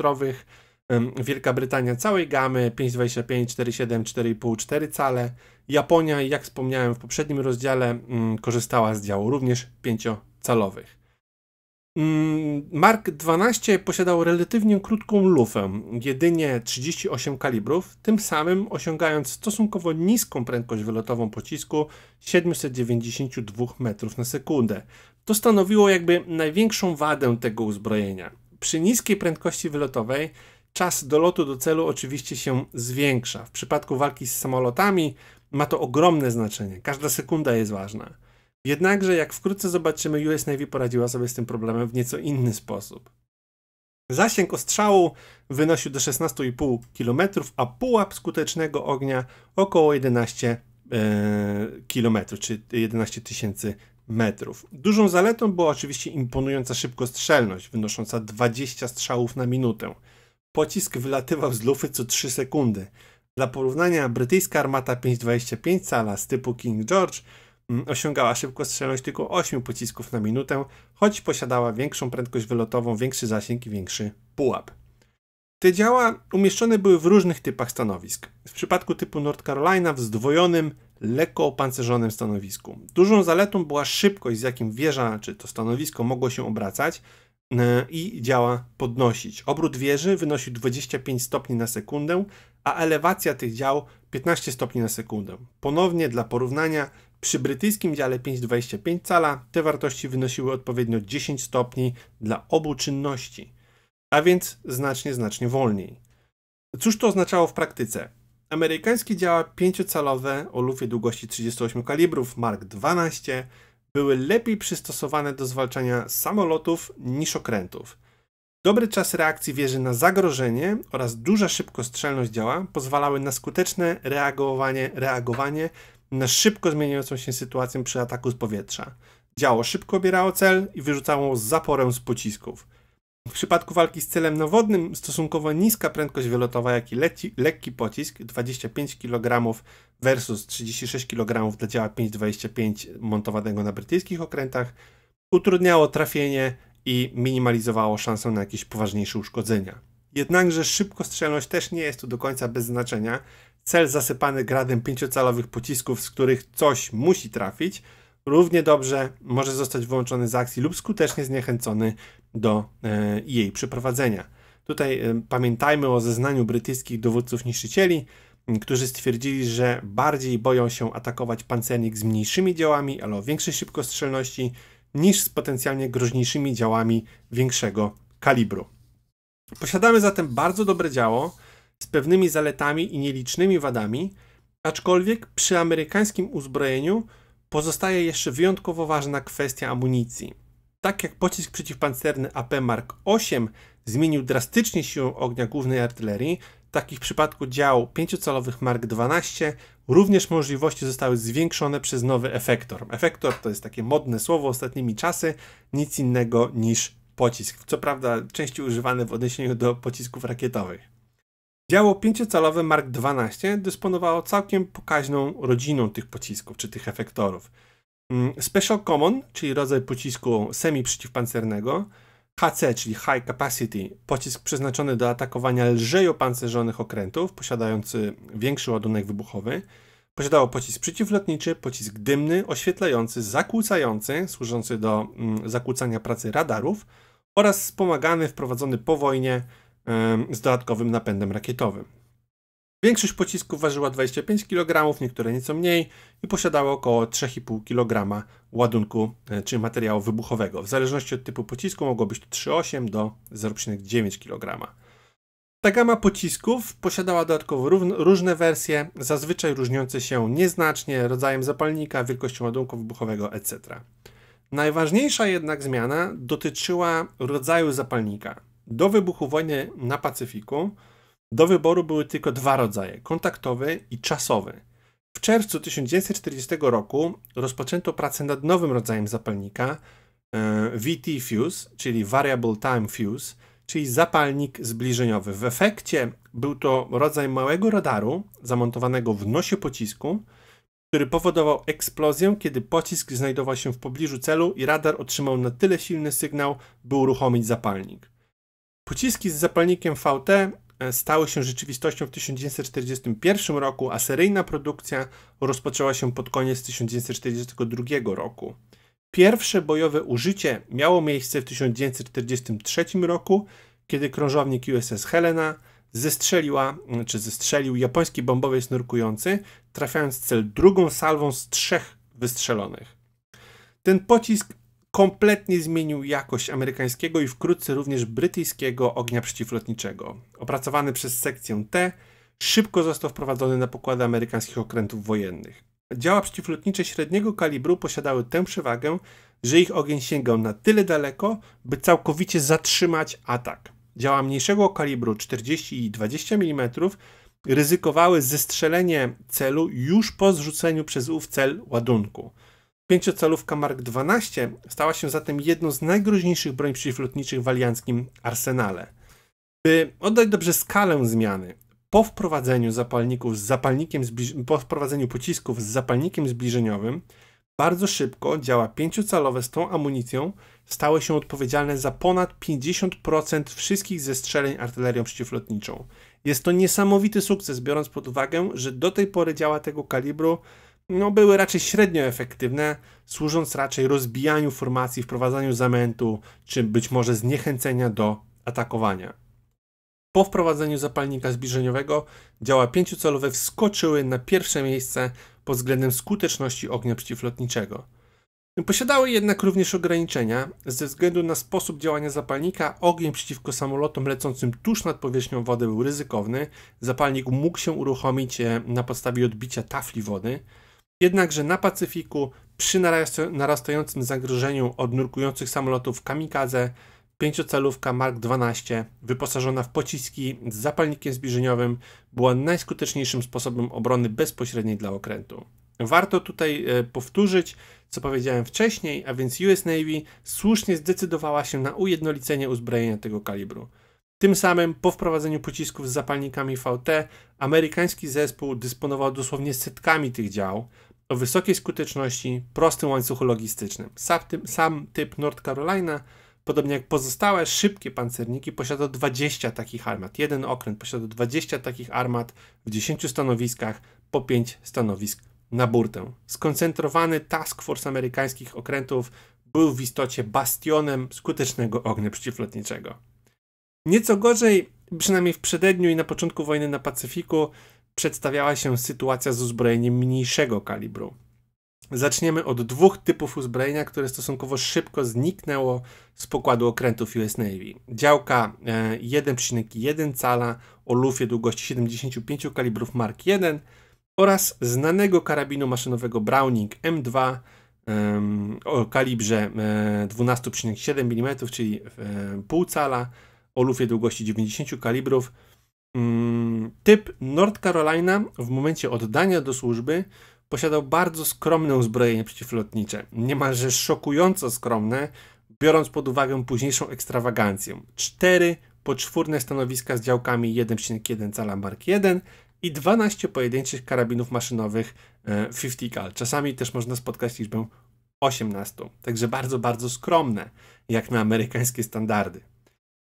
Wielka Brytania całej gamy 5,25, 4,7, 4,5, 4 cale. Japonia, jak wspomniałem w poprzednim rozdziale, mm, korzystała z działu również 5-calowych. Mm, Mark XII posiadał relatywnie krótką lufę, jedynie 38 kalibrów, tym samym osiągając stosunkowo niską prędkość wylotową pocisku 792 metrów na sekundę. To stanowiło jakby największą wadę tego uzbrojenia. Przy niskiej prędkości wylotowej czas dolotu do celu oczywiście się zwiększa. W przypadku walki z samolotami ma to ogromne znaczenie. Każda sekunda jest ważna. Jednakże, jak wkrótce zobaczymy, US Navy poradziła sobie z tym problemem w nieco inny sposób. Zasięg ostrzału wynosił do 16,5 km, a pułap skutecznego ognia około 11 e, km, czy 11 tysięcy metrów. Dużą zaletą była oczywiście imponująca szybkostrzelność, wynosząca 20 strzałów na minutę. Pocisk wylatywał z lufy co 3 sekundy. Dla porównania, brytyjska armata 5,25 cala z typu King George mm, osiągała szybkostrzelność tylko 8 pocisków na minutę, choć posiadała większą prędkość wylotową, większy zasięg i większy pułap. Te działa umieszczone były w różnych typach stanowisk. W przypadku typu North Carolina w zdwojonym, lekko opancerzonym stanowisku. Dużą zaletą była szybkość, z jakim wieża czy to stanowisko mogło się obracać, i działa podnosić. Obrót wieży wynosił 25 stopni na sekundę, a elewacja tych dział 15 stopni na sekundę. Ponownie dla porównania, przy brytyjskim dziale 5,25 cala te wartości wynosiły odpowiednio 10 stopni dla obu czynności, a więc znacznie, znacznie wolniej. Cóż to oznaczało w praktyce? Amerykańskie działa 5-calowe o lufie długości 38 kalibrów Mark XII były lepiej przystosowane do zwalczania samolotów niż okrętów. Dobry czas reakcji wieży na zagrożenie oraz duża szybkostrzelność działa pozwalały na skuteczne reagowanie, reagowanie na szybko zmieniającą się sytuację przy ataku z powietrza. Działo szybko obierało cel i wyrzucało zaporę z pocisków. W przypadku walki z celem nawodnym stosunkowo niska prędkość wylotowa, jak i leci, lekki pocisk 25 kg versus 36 kg dla działa 5,25 montowanego na brytyjskich okrętach utrudniało trafienie i minimalizowało szansę na jakieś poważniejsze uszkodzenia. Jednakże szybkostrzelność też nie jest tu do końca bez znaczenia. Cel zasypany gradem pięciocalowych pocisków, z których coś musi trafić, równie dobrze może zostać wyłączony z akcji lub skutecznie zniechęcony do e, jej przeprowadzenia. Tutaj e, pamiętajmy o zeznaniu brytyjskich dowódców niszczycieli, którzy stwierdzili, że bardziej boją się atakować pancernik z mniejszymi działami, ale o większej szybkostrzelności, niż z potencjalnie groźniejszymi działami większego kalibru. Posiadamy zatem bardzo dobre działo z pewnymi zaletami i nielicznymi wadami, aczkolwiek przy amerykańskim uzbrojeniu pozostaje jeszcze wyjątkowo ważna kwestia amunicji. Tak jak pocisk przeciwpancerny AP Mark 8 zmienił drastycznie siłę ognia głównej artylerii, tak i w przypadku dział 5-calowych Mark 12 również możliwości zostały zwiększone przez nowy efektor. Efektor to jest takie modne słowo ostatnimi czasy, nic innego niż pocisk. Co prawda częściej używany w odniesieniu do pocisków rakietowych. Działo 5-calowe Mark 12 dysponowało całkiem pokaźną rodziną tych pocisków czy tych efektorów. Mm, Special Common, czyli rodzaj pocisku semi-przeciwpancernego, HC, czyli High Capacity, pocisk przeznaczony do atakowania lżej opancerzonych okrętów, posiadający większy ładunek wybuchowy, Posiadało pocisk przeciwlotniczy, pocisk dymny, oświetlający, zakłócający, służący do mm, zakłócania pracy radarów oraz wspomagany, wprowadzony po wojnie z dodatkowym napędem rakietowym. Większość pocisków ważyła 25 kg, niektóre nieco mniej i posiadały około 3,5 kg ładunku e, czy materiału wybuchowego. W zależności od typu pocisku mogło być to 3,8 do 0,9 kg. Ta gama pocisków posiadała dodatkowo różne wersje, zazwyczaj różniące się nieznacznie rodzajem zapalnika, wielkością ładunku wybuchowego, etc. Najważniejsza jednak zmiana dotyczyła rodzaju zapalnika. Do wybuchu wojny na Pacyfiku do wyboru były tylko dwa rodzaje: kontaktowy i czasowy. W czerwcu 1940 roku rozpoczęto pracę nad nowym rodzajem zapalnika e, VT Fuse, czyli Variable Time Fuse, czyli zapalnik zbliżeniowy. W efekcie był to rodzaj małego radaru zamontowanego w nosie pocisku, który powodował eksplozję, kiedy pocisk znajdował się w pobliżu celu i radar otrzymał na tyle silny sygnał, by uruchomić zapalnik. Pociski z zapalnikiem VT E, stały się rzeczywistością w 1941 roku, a seryjna produkcja rozpoczęła się pod koniec 1942 roku. Pierwsze bojowe użycie miało miejsce w 1943 roku, kiedy krążownik USS Helena zestrzeliła, czy zestrzelił japoński bombowiec nurkujący, trafiając cel drugą salwą z trzech wystrzelonych. Ten pocisk kompletnie zmienił jakość amerykańskiego i wkrótce również brytyjskiego ognia przeciwlotniczego. Opracowany przez sekcję T, szybko został wprowadzony na pokłady amerykańskich okrętów wojennych. Działa przeciwlotnicze średniego kalibru posiadały tę przewagę, że ich ogień sięgał na tyle daleko, by całkowicie zatrzymać atak. Działa mniejszego kalibru 40 i 20 mm ryzykowały zestrzelenie celu już po zrzuceniu przez ów cel ładunku. Pięciocalówka Mark XII stała się zatem jedną z najgroźniejszych broni przeciwlotniczych w alianckim arsenale. By oddać dobrze skalę zmiany, po wprowadzeniu zapalników z zapalnikiem po wprowadzeniu pocisków z zapalnikiem zbliżeniowym, bardzo szybko działa pięciocalowe z tą amunicją stały się odpowiedzialne za ponad 50% wszystkich zestrzeleń artylerią przeciwlotniczą. Jest to niesamowity sukces, biorąc pod uwagę, że do tej pory działa tego kalibru no, były raczej średnio efektywne, służąc raczej rozbijaniu formacji, wprowadzaniu zamętu, czy być może zniechęcenia do atakowania. Po wprowadzeniu zapalnika zbliżeniowego działa pięciocalowe wskoczyły na pierwsze miejsce pod względem skuteczności ognia przeciwlotniczego. Posiadały jednak również ograniczenia. Ze względu na sposób działania zapalnika, ogień przeciwko samolotom lecącym tuż nad powierzchnią wody był ryzykowny. Zapalnik mógł się uruchomić e, na podstawie odbicia tafli wody. Jednakże na Pacyfiku, przy narastającym zagrożeniu od nurkujących samolotów kamikadze, pięciocalówka Mark XII, wyposażona w pociski z zapalnikiem zbliżeniowym, była najskuteczniejszym sposobem obrony bezpośredniej dla okrętu. Warto tutaj e, powtórzyć, co powiedziałem wcześniej, a więc US Navy słusznie zdecydowała się na ujednolicenie uzbrojenia tego kalibru. Tym samym po wprowadzeniu pocisków z zapalnikami VT, amerykański zespół dysponował dosłownie setkami tych dział, o wysokiej skuteczności, prostym łańcuchu logistycznym. Sam typ, sam typ North Carolina, podobnie jak pozostałe szybkie pancerniki, posiada 20 takich armat. Jeden okręt posiada 20 takich armat w 10 stanowiskach, po 5 stanowisk na burtę. Skoncentrowany task force amerykańskich okrętów był w istocie bastionem skutecznego ognia przeciwlotniczego. Nieco gorzej, przynajmniej w przededniu i na początku wojny na Pacyfiku, przedstawiała się sytuacja z uzbrojeniem mniejszego kalibru. Zaczniemy od dwóch typów uzbrojenia, które stosunkowo szybko zniknęło z pokładu okrętów US Navy. Działka 1,1 e, cala o lufie długości 75 kalibrów Mark I oraz znanego karabinu maszynowego Browning M2 o kalibrze 12,7 e, mm, czyli e, pół cala o lufie długości 90 kalibrów typ North Carolina w momencie oddania do służby posiadał bardzo skromne uzbrojenie przeciwlotnicze, niemalże szokująco skromne, biorąc pod uwagę późniejszą ekstrawagancję. Cztery poczwórne stanowiska z działkami 1,1 cala Mark I i 12 pojedynczych karabinów maszynowych 50 e, cal. Czasami też można spotkać liczbę 18. Także bardzo, bardzo skromne, jak na amerykańskie standardy.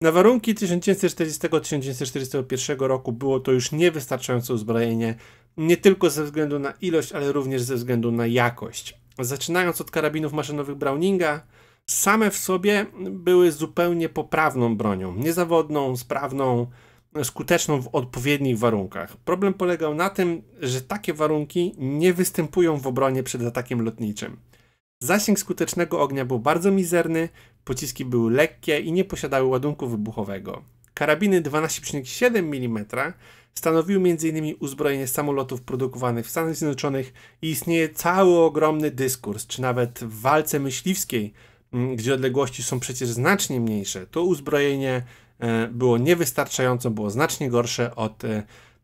Na warunki 1940-1941 roku było to już niewystarczające uzbrojenie, nie tylko ze względu na ilość, ale również ze względu na jakość. Zaczynając od karabinów maszynowych Browninga, same w sobie były zupełnie poprawną bronią, niezawodną, sprawną, skuteczną w odpowiednich warunkach. Problem polegał na tym, że takie warunki nie występują w obronie przed atakiem lotniczym. Zasięg skutecznego ognia był bardzo mizerny, pociski były lekkie i nie posiadały ładunku wybuchowego. Karabiny 12,7 mm stanowiły m.in. uzbrojenie samolotów produkowanych w Stanach Zjednoczonych i istnieje cały ogromny dyskurs, czy nawet w walce myśliwskiej, mm, gdzie odległości są przecież znacznie mniejsze, to uzbrojenie e, było niewystarczająco, było znacznie gorsze od e,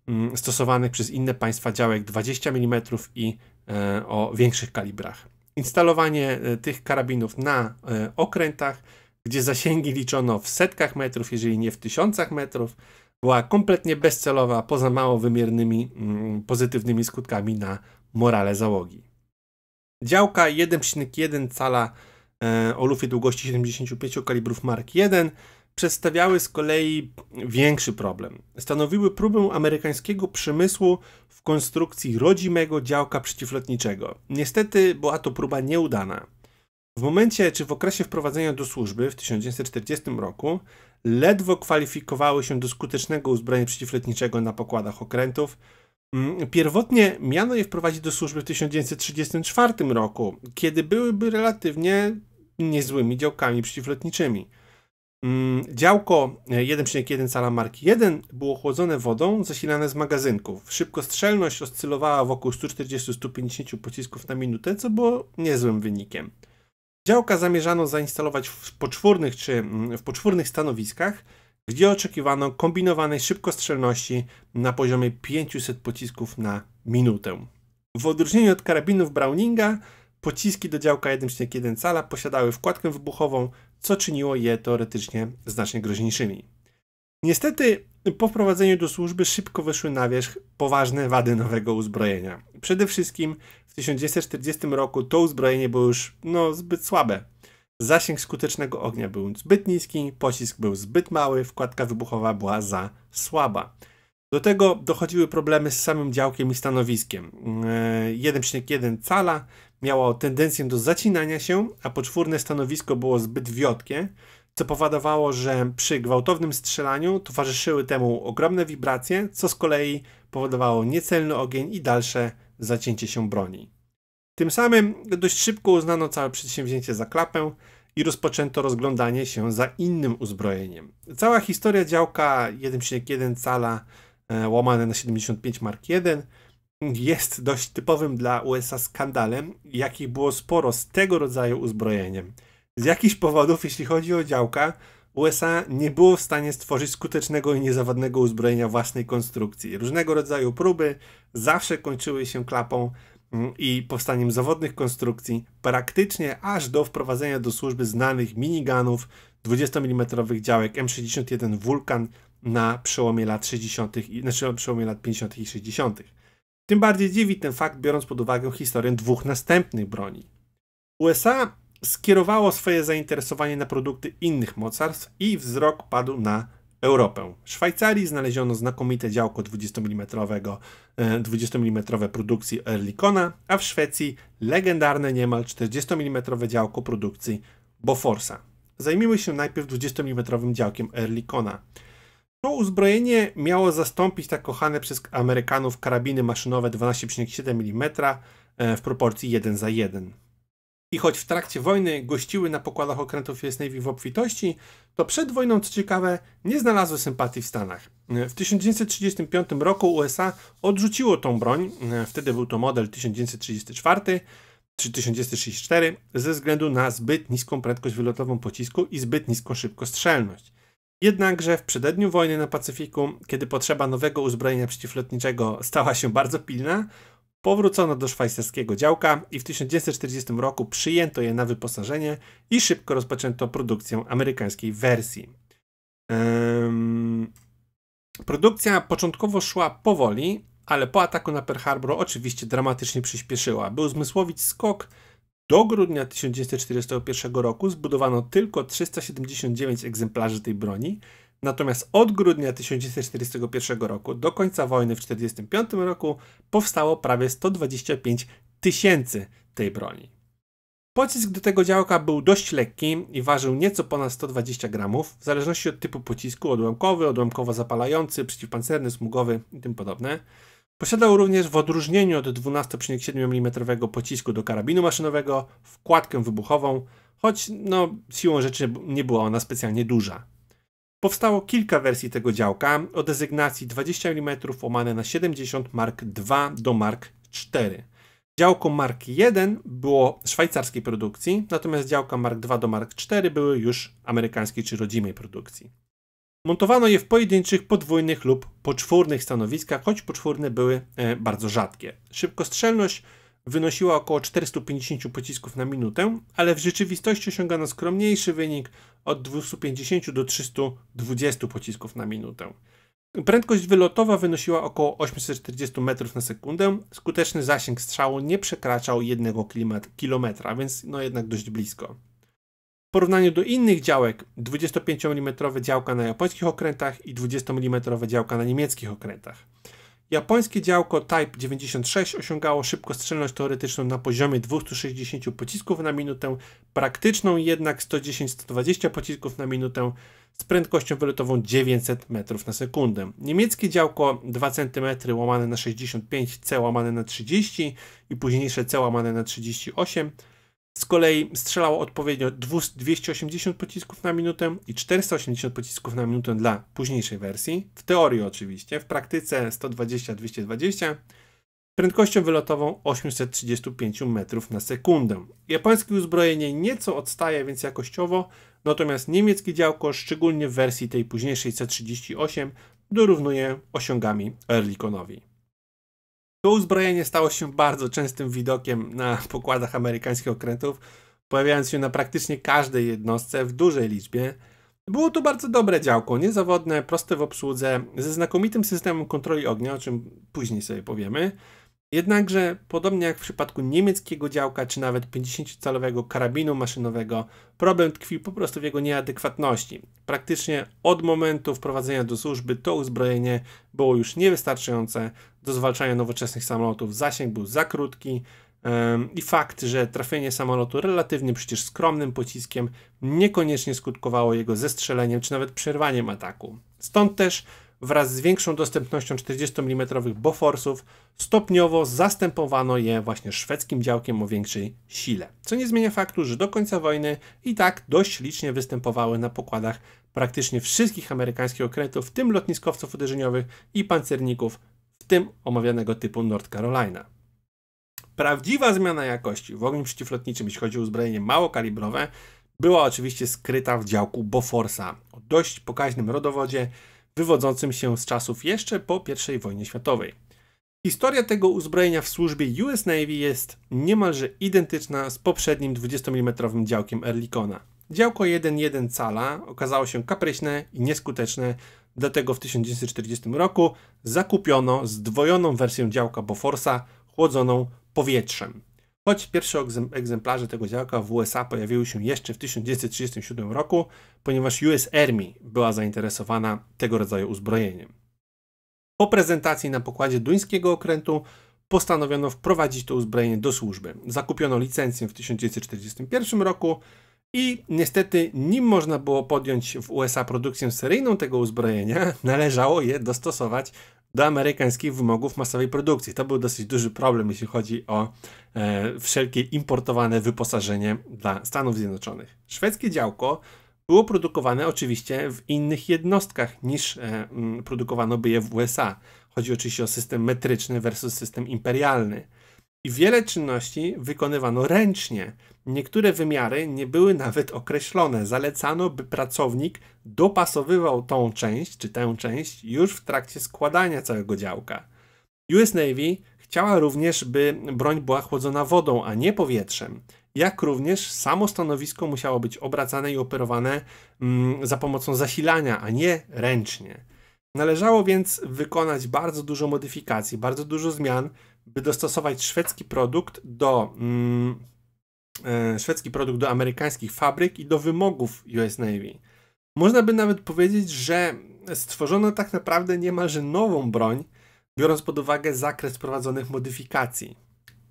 mm, stosowanych przez inne państwa działek 20 mm i e, o większych kalibrach. Instalowanie tych karabinów na okrętach, gdzie zasięgi liczono w setkach metrów, jeżeli nie w tysiącach metrów, była kompletnie bezcelowa, poza mało wymiernymi mm, pozytywnymi skutkami na morale załogi. Działka 1,1 cala e, o lufie długości 75 kalibrów Mark I przedstawiały z kolei większy problem. Stanowiły próbę amerykańskiego przemysłu w konstrukcji rodzimego działka przeciwlotniczego. Niestety była to próba nieudana. W momencie czy w okresie wprowadzenia do służby w 1940 roku ledwo kwalifikowały się do skutecznego uzbrojenia przeciwlotniczego na pokładach okrętów. Mm, pierwotnie miano je wprowadzić do służby w 1934 roku, kiedy byłyby relatywnie niezłymi działkami przeciwlotniczymi. Mm, działko 1,1 cala marki 1 było chłodzone wodą zasilane z magazynków. Szybkostrzelność oscylowała wokół 140-150 pocisków na minutę, co było niezłym wynikiem. Działka zamierzano zainstalować w poczwórnych czy mm, w poczwórnych stanowiskach, gdzie oczekiwano kombinowanej szybkostrzelności na poziomie 500 pocisków na minutę. W odróżnieniu od karabinów Browninga, pociski do działka 1,1 cala posiadały wkładkę wybuchową, co czyniło je teoretycznie znacznie groźniejszymi. Niestety, po wprowadzeniu do służby szybko wyszły na wierzch poważne wady nowego uzbrojenia. Przede wszystkim w 1940 roku to uzbrojenie było już no, zbyt słabe. Zasięg skutecznego ognia był zbyt niski, pocisk był zbyt mały, wkładka wybuchowa była za słaba. Do tego dochodziły problemy z samym działkiem i stanowiskiem. 1,1 e, cala miało tendencję do zacinania się, a poczwórne stanowisko było zbyt wiotkie, co powodowało, że przy gwałtownym strzelaniu towarzyszyły temu ogromne wibracje, co z kolei powodowało niecelny ogień i dalsze zacięcie się broni. Tym samym dość szybko uznano całe przedsięwzięcie za klapę i rozpoczęto rozglądanie się za innym uzbrojeniem. Cała historia działka 1,1 cala e, łamane na 75 Mark I jest dość typowym dla USA skandalem, jakich było sporo z tego rodzaju uzbrojeniem. Z jakichś powodów, jeśli chodzi o działka, USA nie było w stanie stworzyć skutecznego i niezawodnego uzbrojenia własnej konstrukcji. Różnego rodzaju próby zawsze kończyły się klapą mm, i powstaniem zawodnych konstrukcji, praktycznie aż do wprowadzenia do służby znanych minigunów 20 mm działek M61 Vulcan na przełomie lat 60., znaczy przełomie lat 50. i 60. Tym bardziej dziwi ten fakt, biorąc pod uwagę historię dwóch następnych broni. USA skierowało swoje zainteresowanie na produkty innych mocarstw i wzrok padł na Europę. W Szwajcarii znaleziono znakomite działko 20 mm, 20 mm produkcji Erlikona, a w Szwecji legendarne niemal 40 mm działko produkcji Boforsa. Zajmiły się najpierw 20 mm działkiem Erlikona. To uzbrojenie miało zastąpić tak kochane przez Amerykanów karabiny maszynowe 12,7 mm w proporcji 1 za 1. I choć w trakcie wojny gościły na pokładach okrętów US Navy w obfitości, to przed wojną, co ciekawe, nie znalazły sympatii w Stanach. W 1935 roku USA odrzuciło tą broń, wtedy był to model 1934 czy 1934, ze względu na zbyt niską prędkość wylotową pocisku i zbyt niską szybkostrzelność. Jednakże w przededniu wojny na Pacyfiku, kiedy potrzeba nowego uzbrojenia przeciwlotniczego stała się bardzo pilna, Powrócono do szwajcarskiego działka i w 1940 roku przyjęto je na wyposażenie i szybko rozpoczęto produkcję amerykańskiej wersji. Produkcja początkowo szła powoli, ale po ataku na Pearl Harbor oczywiście dramatycznie przyspieszyła. Był zmysłowić skok. Do grudnia 1941 roku zbudowano tylko 379 egzemplarzy tej broni, Natomiast od grudnia 1941 roku do końca wojny w 1945 roku powstało prawie 125 tysięcy tej broni. Pocisk do tego działka był dość lekki i ważył nieco ponad 120 gramów, w zależności od typu pocisku, odłamkowy, odłamkowo zapalający, przeciwpancerny, smugowy i tym podobne. Posiadał również w odróżnieniu od 12,7 mm pocisku do karabinu maszynowego wkładkę wybuchową, choć no, siłą rzeczy nie była ona specjalnie duża. Powstało kilka wersji tego działka o dezygnacji 20 mm łamane na 70 Mark II do Mark IV. Działko Mark I było szwajcarskiej produkcji, natomiast działka Mark II do Mark IV były już amerykańskiej czy rodzimej produkcji. Montowano je w pojedynczych, podwójnych lub poczwórnych stanowiskach, choć poczwórne były e, bardzo rzadkie. Szybkostrzelność wynosiła około 450 pocisków na minutę, ale w rzeczywistości osiągano skromniejszy wynik od 250 do 320 pocisków na minutę. Prędkość wylotowa wynosiła około 840 metrów na sekundę. Skuteczny zasięg strzału nie przekraczał 1 km, więc no jednak dość blisko. W porównaniu do innych działek, 25 mm działka na japońskich okrętach i 20 mm działka na niemieckich okrętach. Japońskie działko Type 96 osiągało szybkostrzelność teoretyczną na poziomie 260 pocisków na minutę, praktyczną jednak 110-120 pocisków na minutę z prędkością wylotową 900 metrów na sekundę. Niemieckie działko 2 cm łamane na 65, C łamane na 30 i późniejsze C łamane na 38 z kolei strzelało odpowiednio 280 pocisków na minutę i 480 pocisków na minutę dla późniejszej wersji. W teorii oczywiście, w praktyce 120-220 prędkością wylotową 835 metrów na sekundę. Japońskie uzbrojenie nieco odstaje więc jakościowo, natomiast niemieckie działko, szczególnie w wersji tej późniejszej C38, dorównuje osiągami Ehrlichonowi. To uzbrojenie stało się bardzo częstym widokiem na pokładach amerykańskich okrętów, pojawiając się na praktycznie każdej jednostce w dużej liczbie. Było to bardzo dobre działko, niezawodne, proste w obsłudze, ze znakomitym systemem kontroli ognia, o czym później sobie powiemy. Jednakże, podobnie jak w przypadku niemieckiego działka, czy nawet 50-calowego karabinu maszynowego, problem tkwi po prostu w jego nieadekwatności. Praktycznie od momentu wprowadzenia do służby to uzbrojenie było już niewystarczające do zwalczania nowoczesnych samolotów. Zasięg był za krótki i fakt, że trafienie samolotu relatywnie przecież skromnym pociskiem niekoniecznie skutkowało jego zestrzeleniem czy nawet przerwaniem ataku. Stąd też wraz z większą dostępnością 40 mm Boforsów stopniowo zastępowano je właśnie szwedzkim działkiem o większej sile. Co nie zmienia faktu, że do końca wojny i tak dość licznie występowały na pokładach praktycznie wszystkich amerykańskich okrętów, w tym lotniskowców uderzeniowych i pancerników, w tym omawianego typu North Carolina. Prawdziwa zmiana jakości w ogniu przeciwlotniczym, jeśli chodzi o uzbrojenie małokalibrowe, była oczywiście skryta w działku Boforsa o dość pokaźnym rodowodzie, wywodzącym się z czasów jeszcze po I wojnie światowej. Historia tego uzbrojenia w służbie US Navy jest niemalże identyczna z poprzednim 20 mm działkiem Erlikona. Działko 1,1 cala okazało się kapryśne i nieskuteczne, dlatego w 1940 roku zakupiono zdwojoną wersję działka Boforsa chłodzoną powietrzem. Choć pierwsze egzemplarze tego działka w USA pojawiły się jeszcze w 1937 roku, ponieważ US Army była zainteresowana tego rodzaju uzbrojeniem. Po prezentacji na pokładzie duńskiego okrętu postanowiono wprowadzić to uzbrojenie do służby. Zakupiono licencję w 1941 roku i niestety, nim można było podjąć w USA produkcję seryjną tego uzbrojenia, należało je dostosować do amerykańskich wymogów masowej produkcji. To był dosyć duży problem, jeśli chodzi o e, wszelkie importowane wyposażenie dla Stanów Zjednoczonych. Szwedzkie działko było produkowane oczywiście w innych jednostkach niż e, m, produkowano by je w USA. Chodzi oczywiście o system metryczny versus system imperialny. Wiele czynności wykonywano ręcznie. Niektóre wymiary nie były nawet określone. Zalecano, by pracownik dopasowywał tą część czy tę część już w trakcie składania całego działka. US Navy chciała również, by broń była chłodzona wodą, a nie powietrzem. Jak również samo stanowisko musiało być obracane i operowane mm, za pomocą zasilania, a nie ręcznie. Należało więc wykonać bardzo dużo modyfikacji, bardzo dużo zmian, by dostosować szwedzki produkt do mm, e, szwedzki produkt do amerykańskich fabryk i do wymogów US Navy. Można by nawet powiedzieć, że stworzono tak naprawdę niemalże nową broń, biorąc pod uwagę zakres prowadzonych modyfikacji.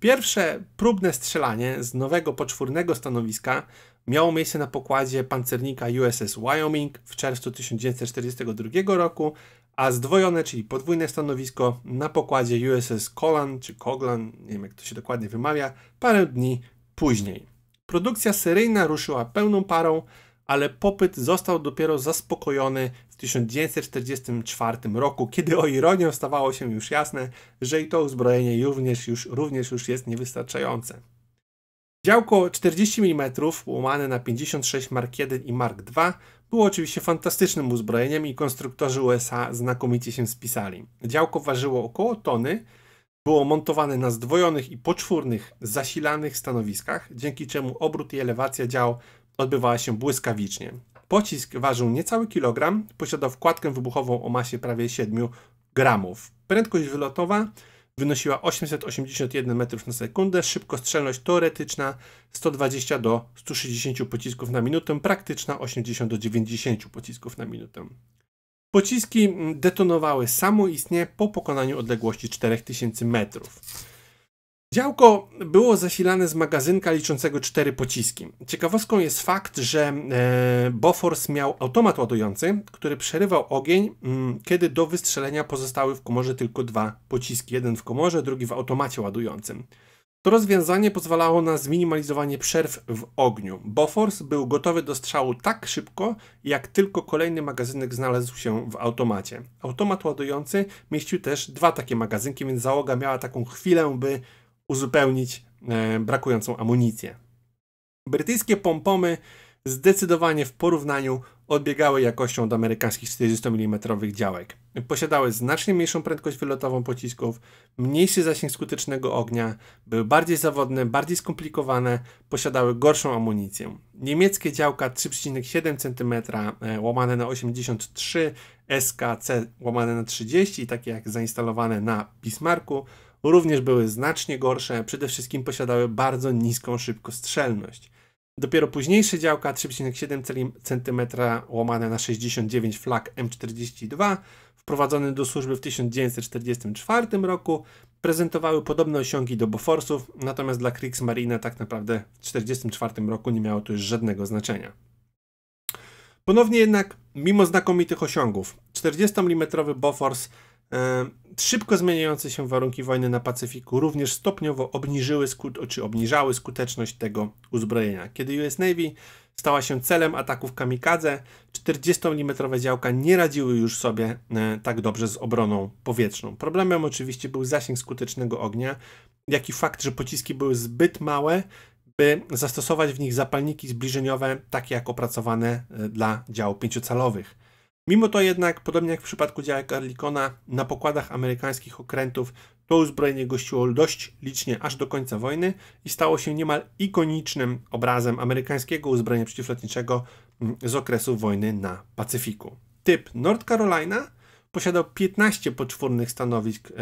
Pierwsze próbne strzelanie z nowego poczwórnego stanowiska miało miejsce na pokładzie pancernika USS Wyoming w czerwcu 1942 roku, a zdwojone, czyli podwójne stanowisko na pokładzie USS Colan czy Coglan, nie wiem jak to się dokładnie wymawia, parę dni później. Produkcja seryjna ruszyła pełną parą, ale popyt został dopiero zaspokojony w 1944 roku, kiedy o ironię stawało się już jasne, że i to uzbrojenie również już, również już jest niewystarczające. Działko 40 mm łamane na 56 Mark I i Mark II było oczywiście fantastycznym uzbrojeniem i konstruktorzy USA znakomicie się spisali. Działko ważyło około tony, było montowane na zdwojonych i poczwórnych, zasilanych stanowiskach, dzięki czemu obrót i elewacja dział odbywała się błyskawicznie. Pocisk ważył niecały kilogram, posiadał wkładkę wybuchową o masie prawie 7 gramów. Prędkość wylotowa wynosiła 881 metrów na sekundę, szybkostrzelność teoretyczna 120 do 160 pocisków na minutę, praktyczna 80 do 90 pocisków na minutę. Pociski detonowały samoistnie po pokonaniu odległości 4000 metrów. Działko było zasilane z magazynka liczącego cztery pociski. Ciekawostką jest fakt, że e, Bofors miał automat ładujący, który przerywał ogień, m, mm, kiedy do wystrzelenia pozostały w komorze tylko dwa pociski. Jeden w komorze, drugi w automacie ładującym. To rozwiązanie pozwalało na zminimalizowanie przerw w ogniu. Bofors był gotowy do strzału tak szybko, jak tylko kolejny magazynek znalazł się w automacie. Automat ładujący mieścił też dwa takie magazynki, więc załoga miała taką chwilę, by uzupełnić e, brakującą amunicję. Brytyjskie pompomy zdecydowanie w porównaniu odbiegały jakością od amerykańskich 40 mm działek. Posiadały znacznie mniejszą prędkość wylotową pocisków, mniejszy zasięg skutecznego ognia, były bardziej zawodne, bardziej skomplikowane, posiadały gorszą amunicję. Niemieckie działka 3,7 cm e, łamane na 83 SKC łamane na 30, takie jak zainstalowane na Bismarcku, również były znacznie gorsze, przede wszystkim posiadały bardzo niską szybkostrzelność. Dopiero późniejsze działka 3,7 cm łamane na 69 flak M42 wprowadzone do służby w 1944 roku prezentowały podobne osiągi do Boforsów, natomiast dla Kriegsmarine tak naprawdę w 1944 roku nie miało to już żadnego znaczenia. Ponownie jednak, mimo znakomitych osiągów, 40 mm Bofors szybko zmieniające się warunki wojny na Pacyfiku również stopniowo obniżyły czy obniżały skuteczność tego uzbrojenia. Kiedy US Navy stała się celem ataków kamikadze, 40 mm działka nie radziły już sobie e, tak dobrze z obroną powietrzną. Problemem oczywiście był zasięg skutecznego ognia, jak i fakt, że pociski były zbyt małe, by zastosować w nich zapalniki zbliżeniowe, takie jak opracowane e, dla dział pięciocalowych. Mimo to jednak, podobnie jak w przypadku działek Arlikona, na pokładach amerykańskich okrętów to uzbrojenie gościło dość licznie aż do końca wojny i stało się niemal ikonicznym obrazem amerykańskiego uzbrojenia przeciwlotniczego mm, z okresu wojny na Pacyfiku. Typ North Carolina posiadał 15 poczwórnych stanowisk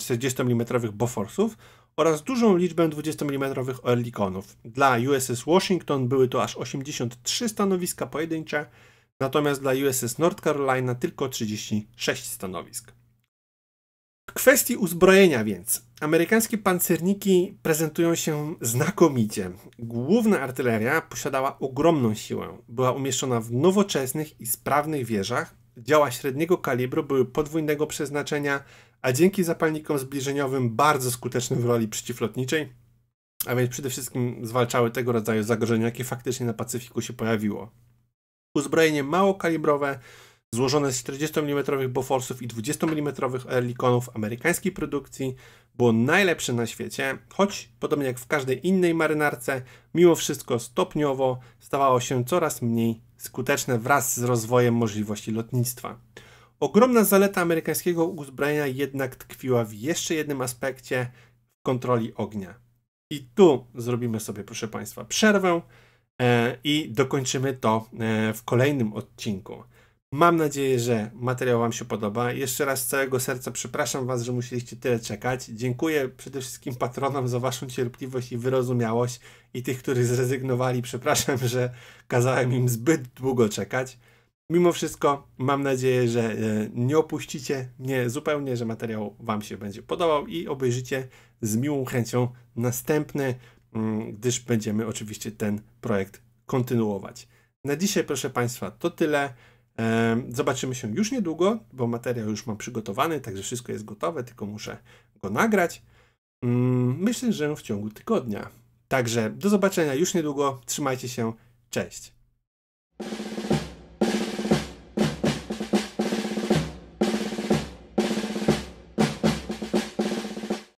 40 mm Boforsów oraz dużą liczbę 20 mm Oerlikonów. Dla USS Washington były to aż 83 stanowiska pojedyncze, natomiast dla USS North Carolina tylko 36 stanowisk. W kwestii uzbrojenia więc, amerykańskie pancerniki prezentują się znakomicie. Główna artyleria posiadała ogromną siłę. Była umieszczona w nowoczesnych i sprawnych wieżach. Działa średniego kalibru były podwójnego przeznaczenia, a dzięki zapalnikom zbliżeniowym bardzo skutecznym w roli przeciwlotniczej, a więc przede wszystkim zwalczały tego rodzaju zagrożenia, jakie faktycznie na Pacyfiku się pojawiło. Uzbrojenie małokalibrowe, złożone z 40 mm Boforsów i 20 mm Erlikonów amerykańskiej produkcji, było najlepsze na świecie, choć podobnie jak w każdej innej marynarce, mimo wszystko stopniowo stawało się coraz mniej skuteczne wraz z rozwojem możliwości lotnictwa. Ogromna zaleta amerykańskiego uzbrojenia jednak tkwiła w jeszcze jednym aspekcie kontroli ognia. I tu zrobimy sobie, proszę Państwa, przerwę i dokończymy to e, w kolejnym odcinku. Mam nadzieję, że materiał Wam się podoba. Jeszcze raz z całego serca przepraszam Was, że musieliście tyle czekać. Dziękuję przede wszystkim patronom za Waszą cierpliwość i wyrozumiałość i tych, którzy zrezygnowali. Przepraszam, że kazałem im zbyt długo czekać. Mimo wszystko mam nadzieję, że e, nie opuścicie mnie zupełnie, że materiał Wam się będzie podobał i obejrzycie z miłą chęcią następny, gdyż będziemy oczywiście ten projekt kontynuować. Na dzisiaj, proszę Państwa, to tyle. Zobaczymy się już niedługo, bo materiał już mam przygotowany, także wszystko jest gotowe, tylko muszę go nagrać. Mm, myślę, że w ciągu tygodnia. Także do zobaczenia już niedługo. Trzymajcie się. Cześć.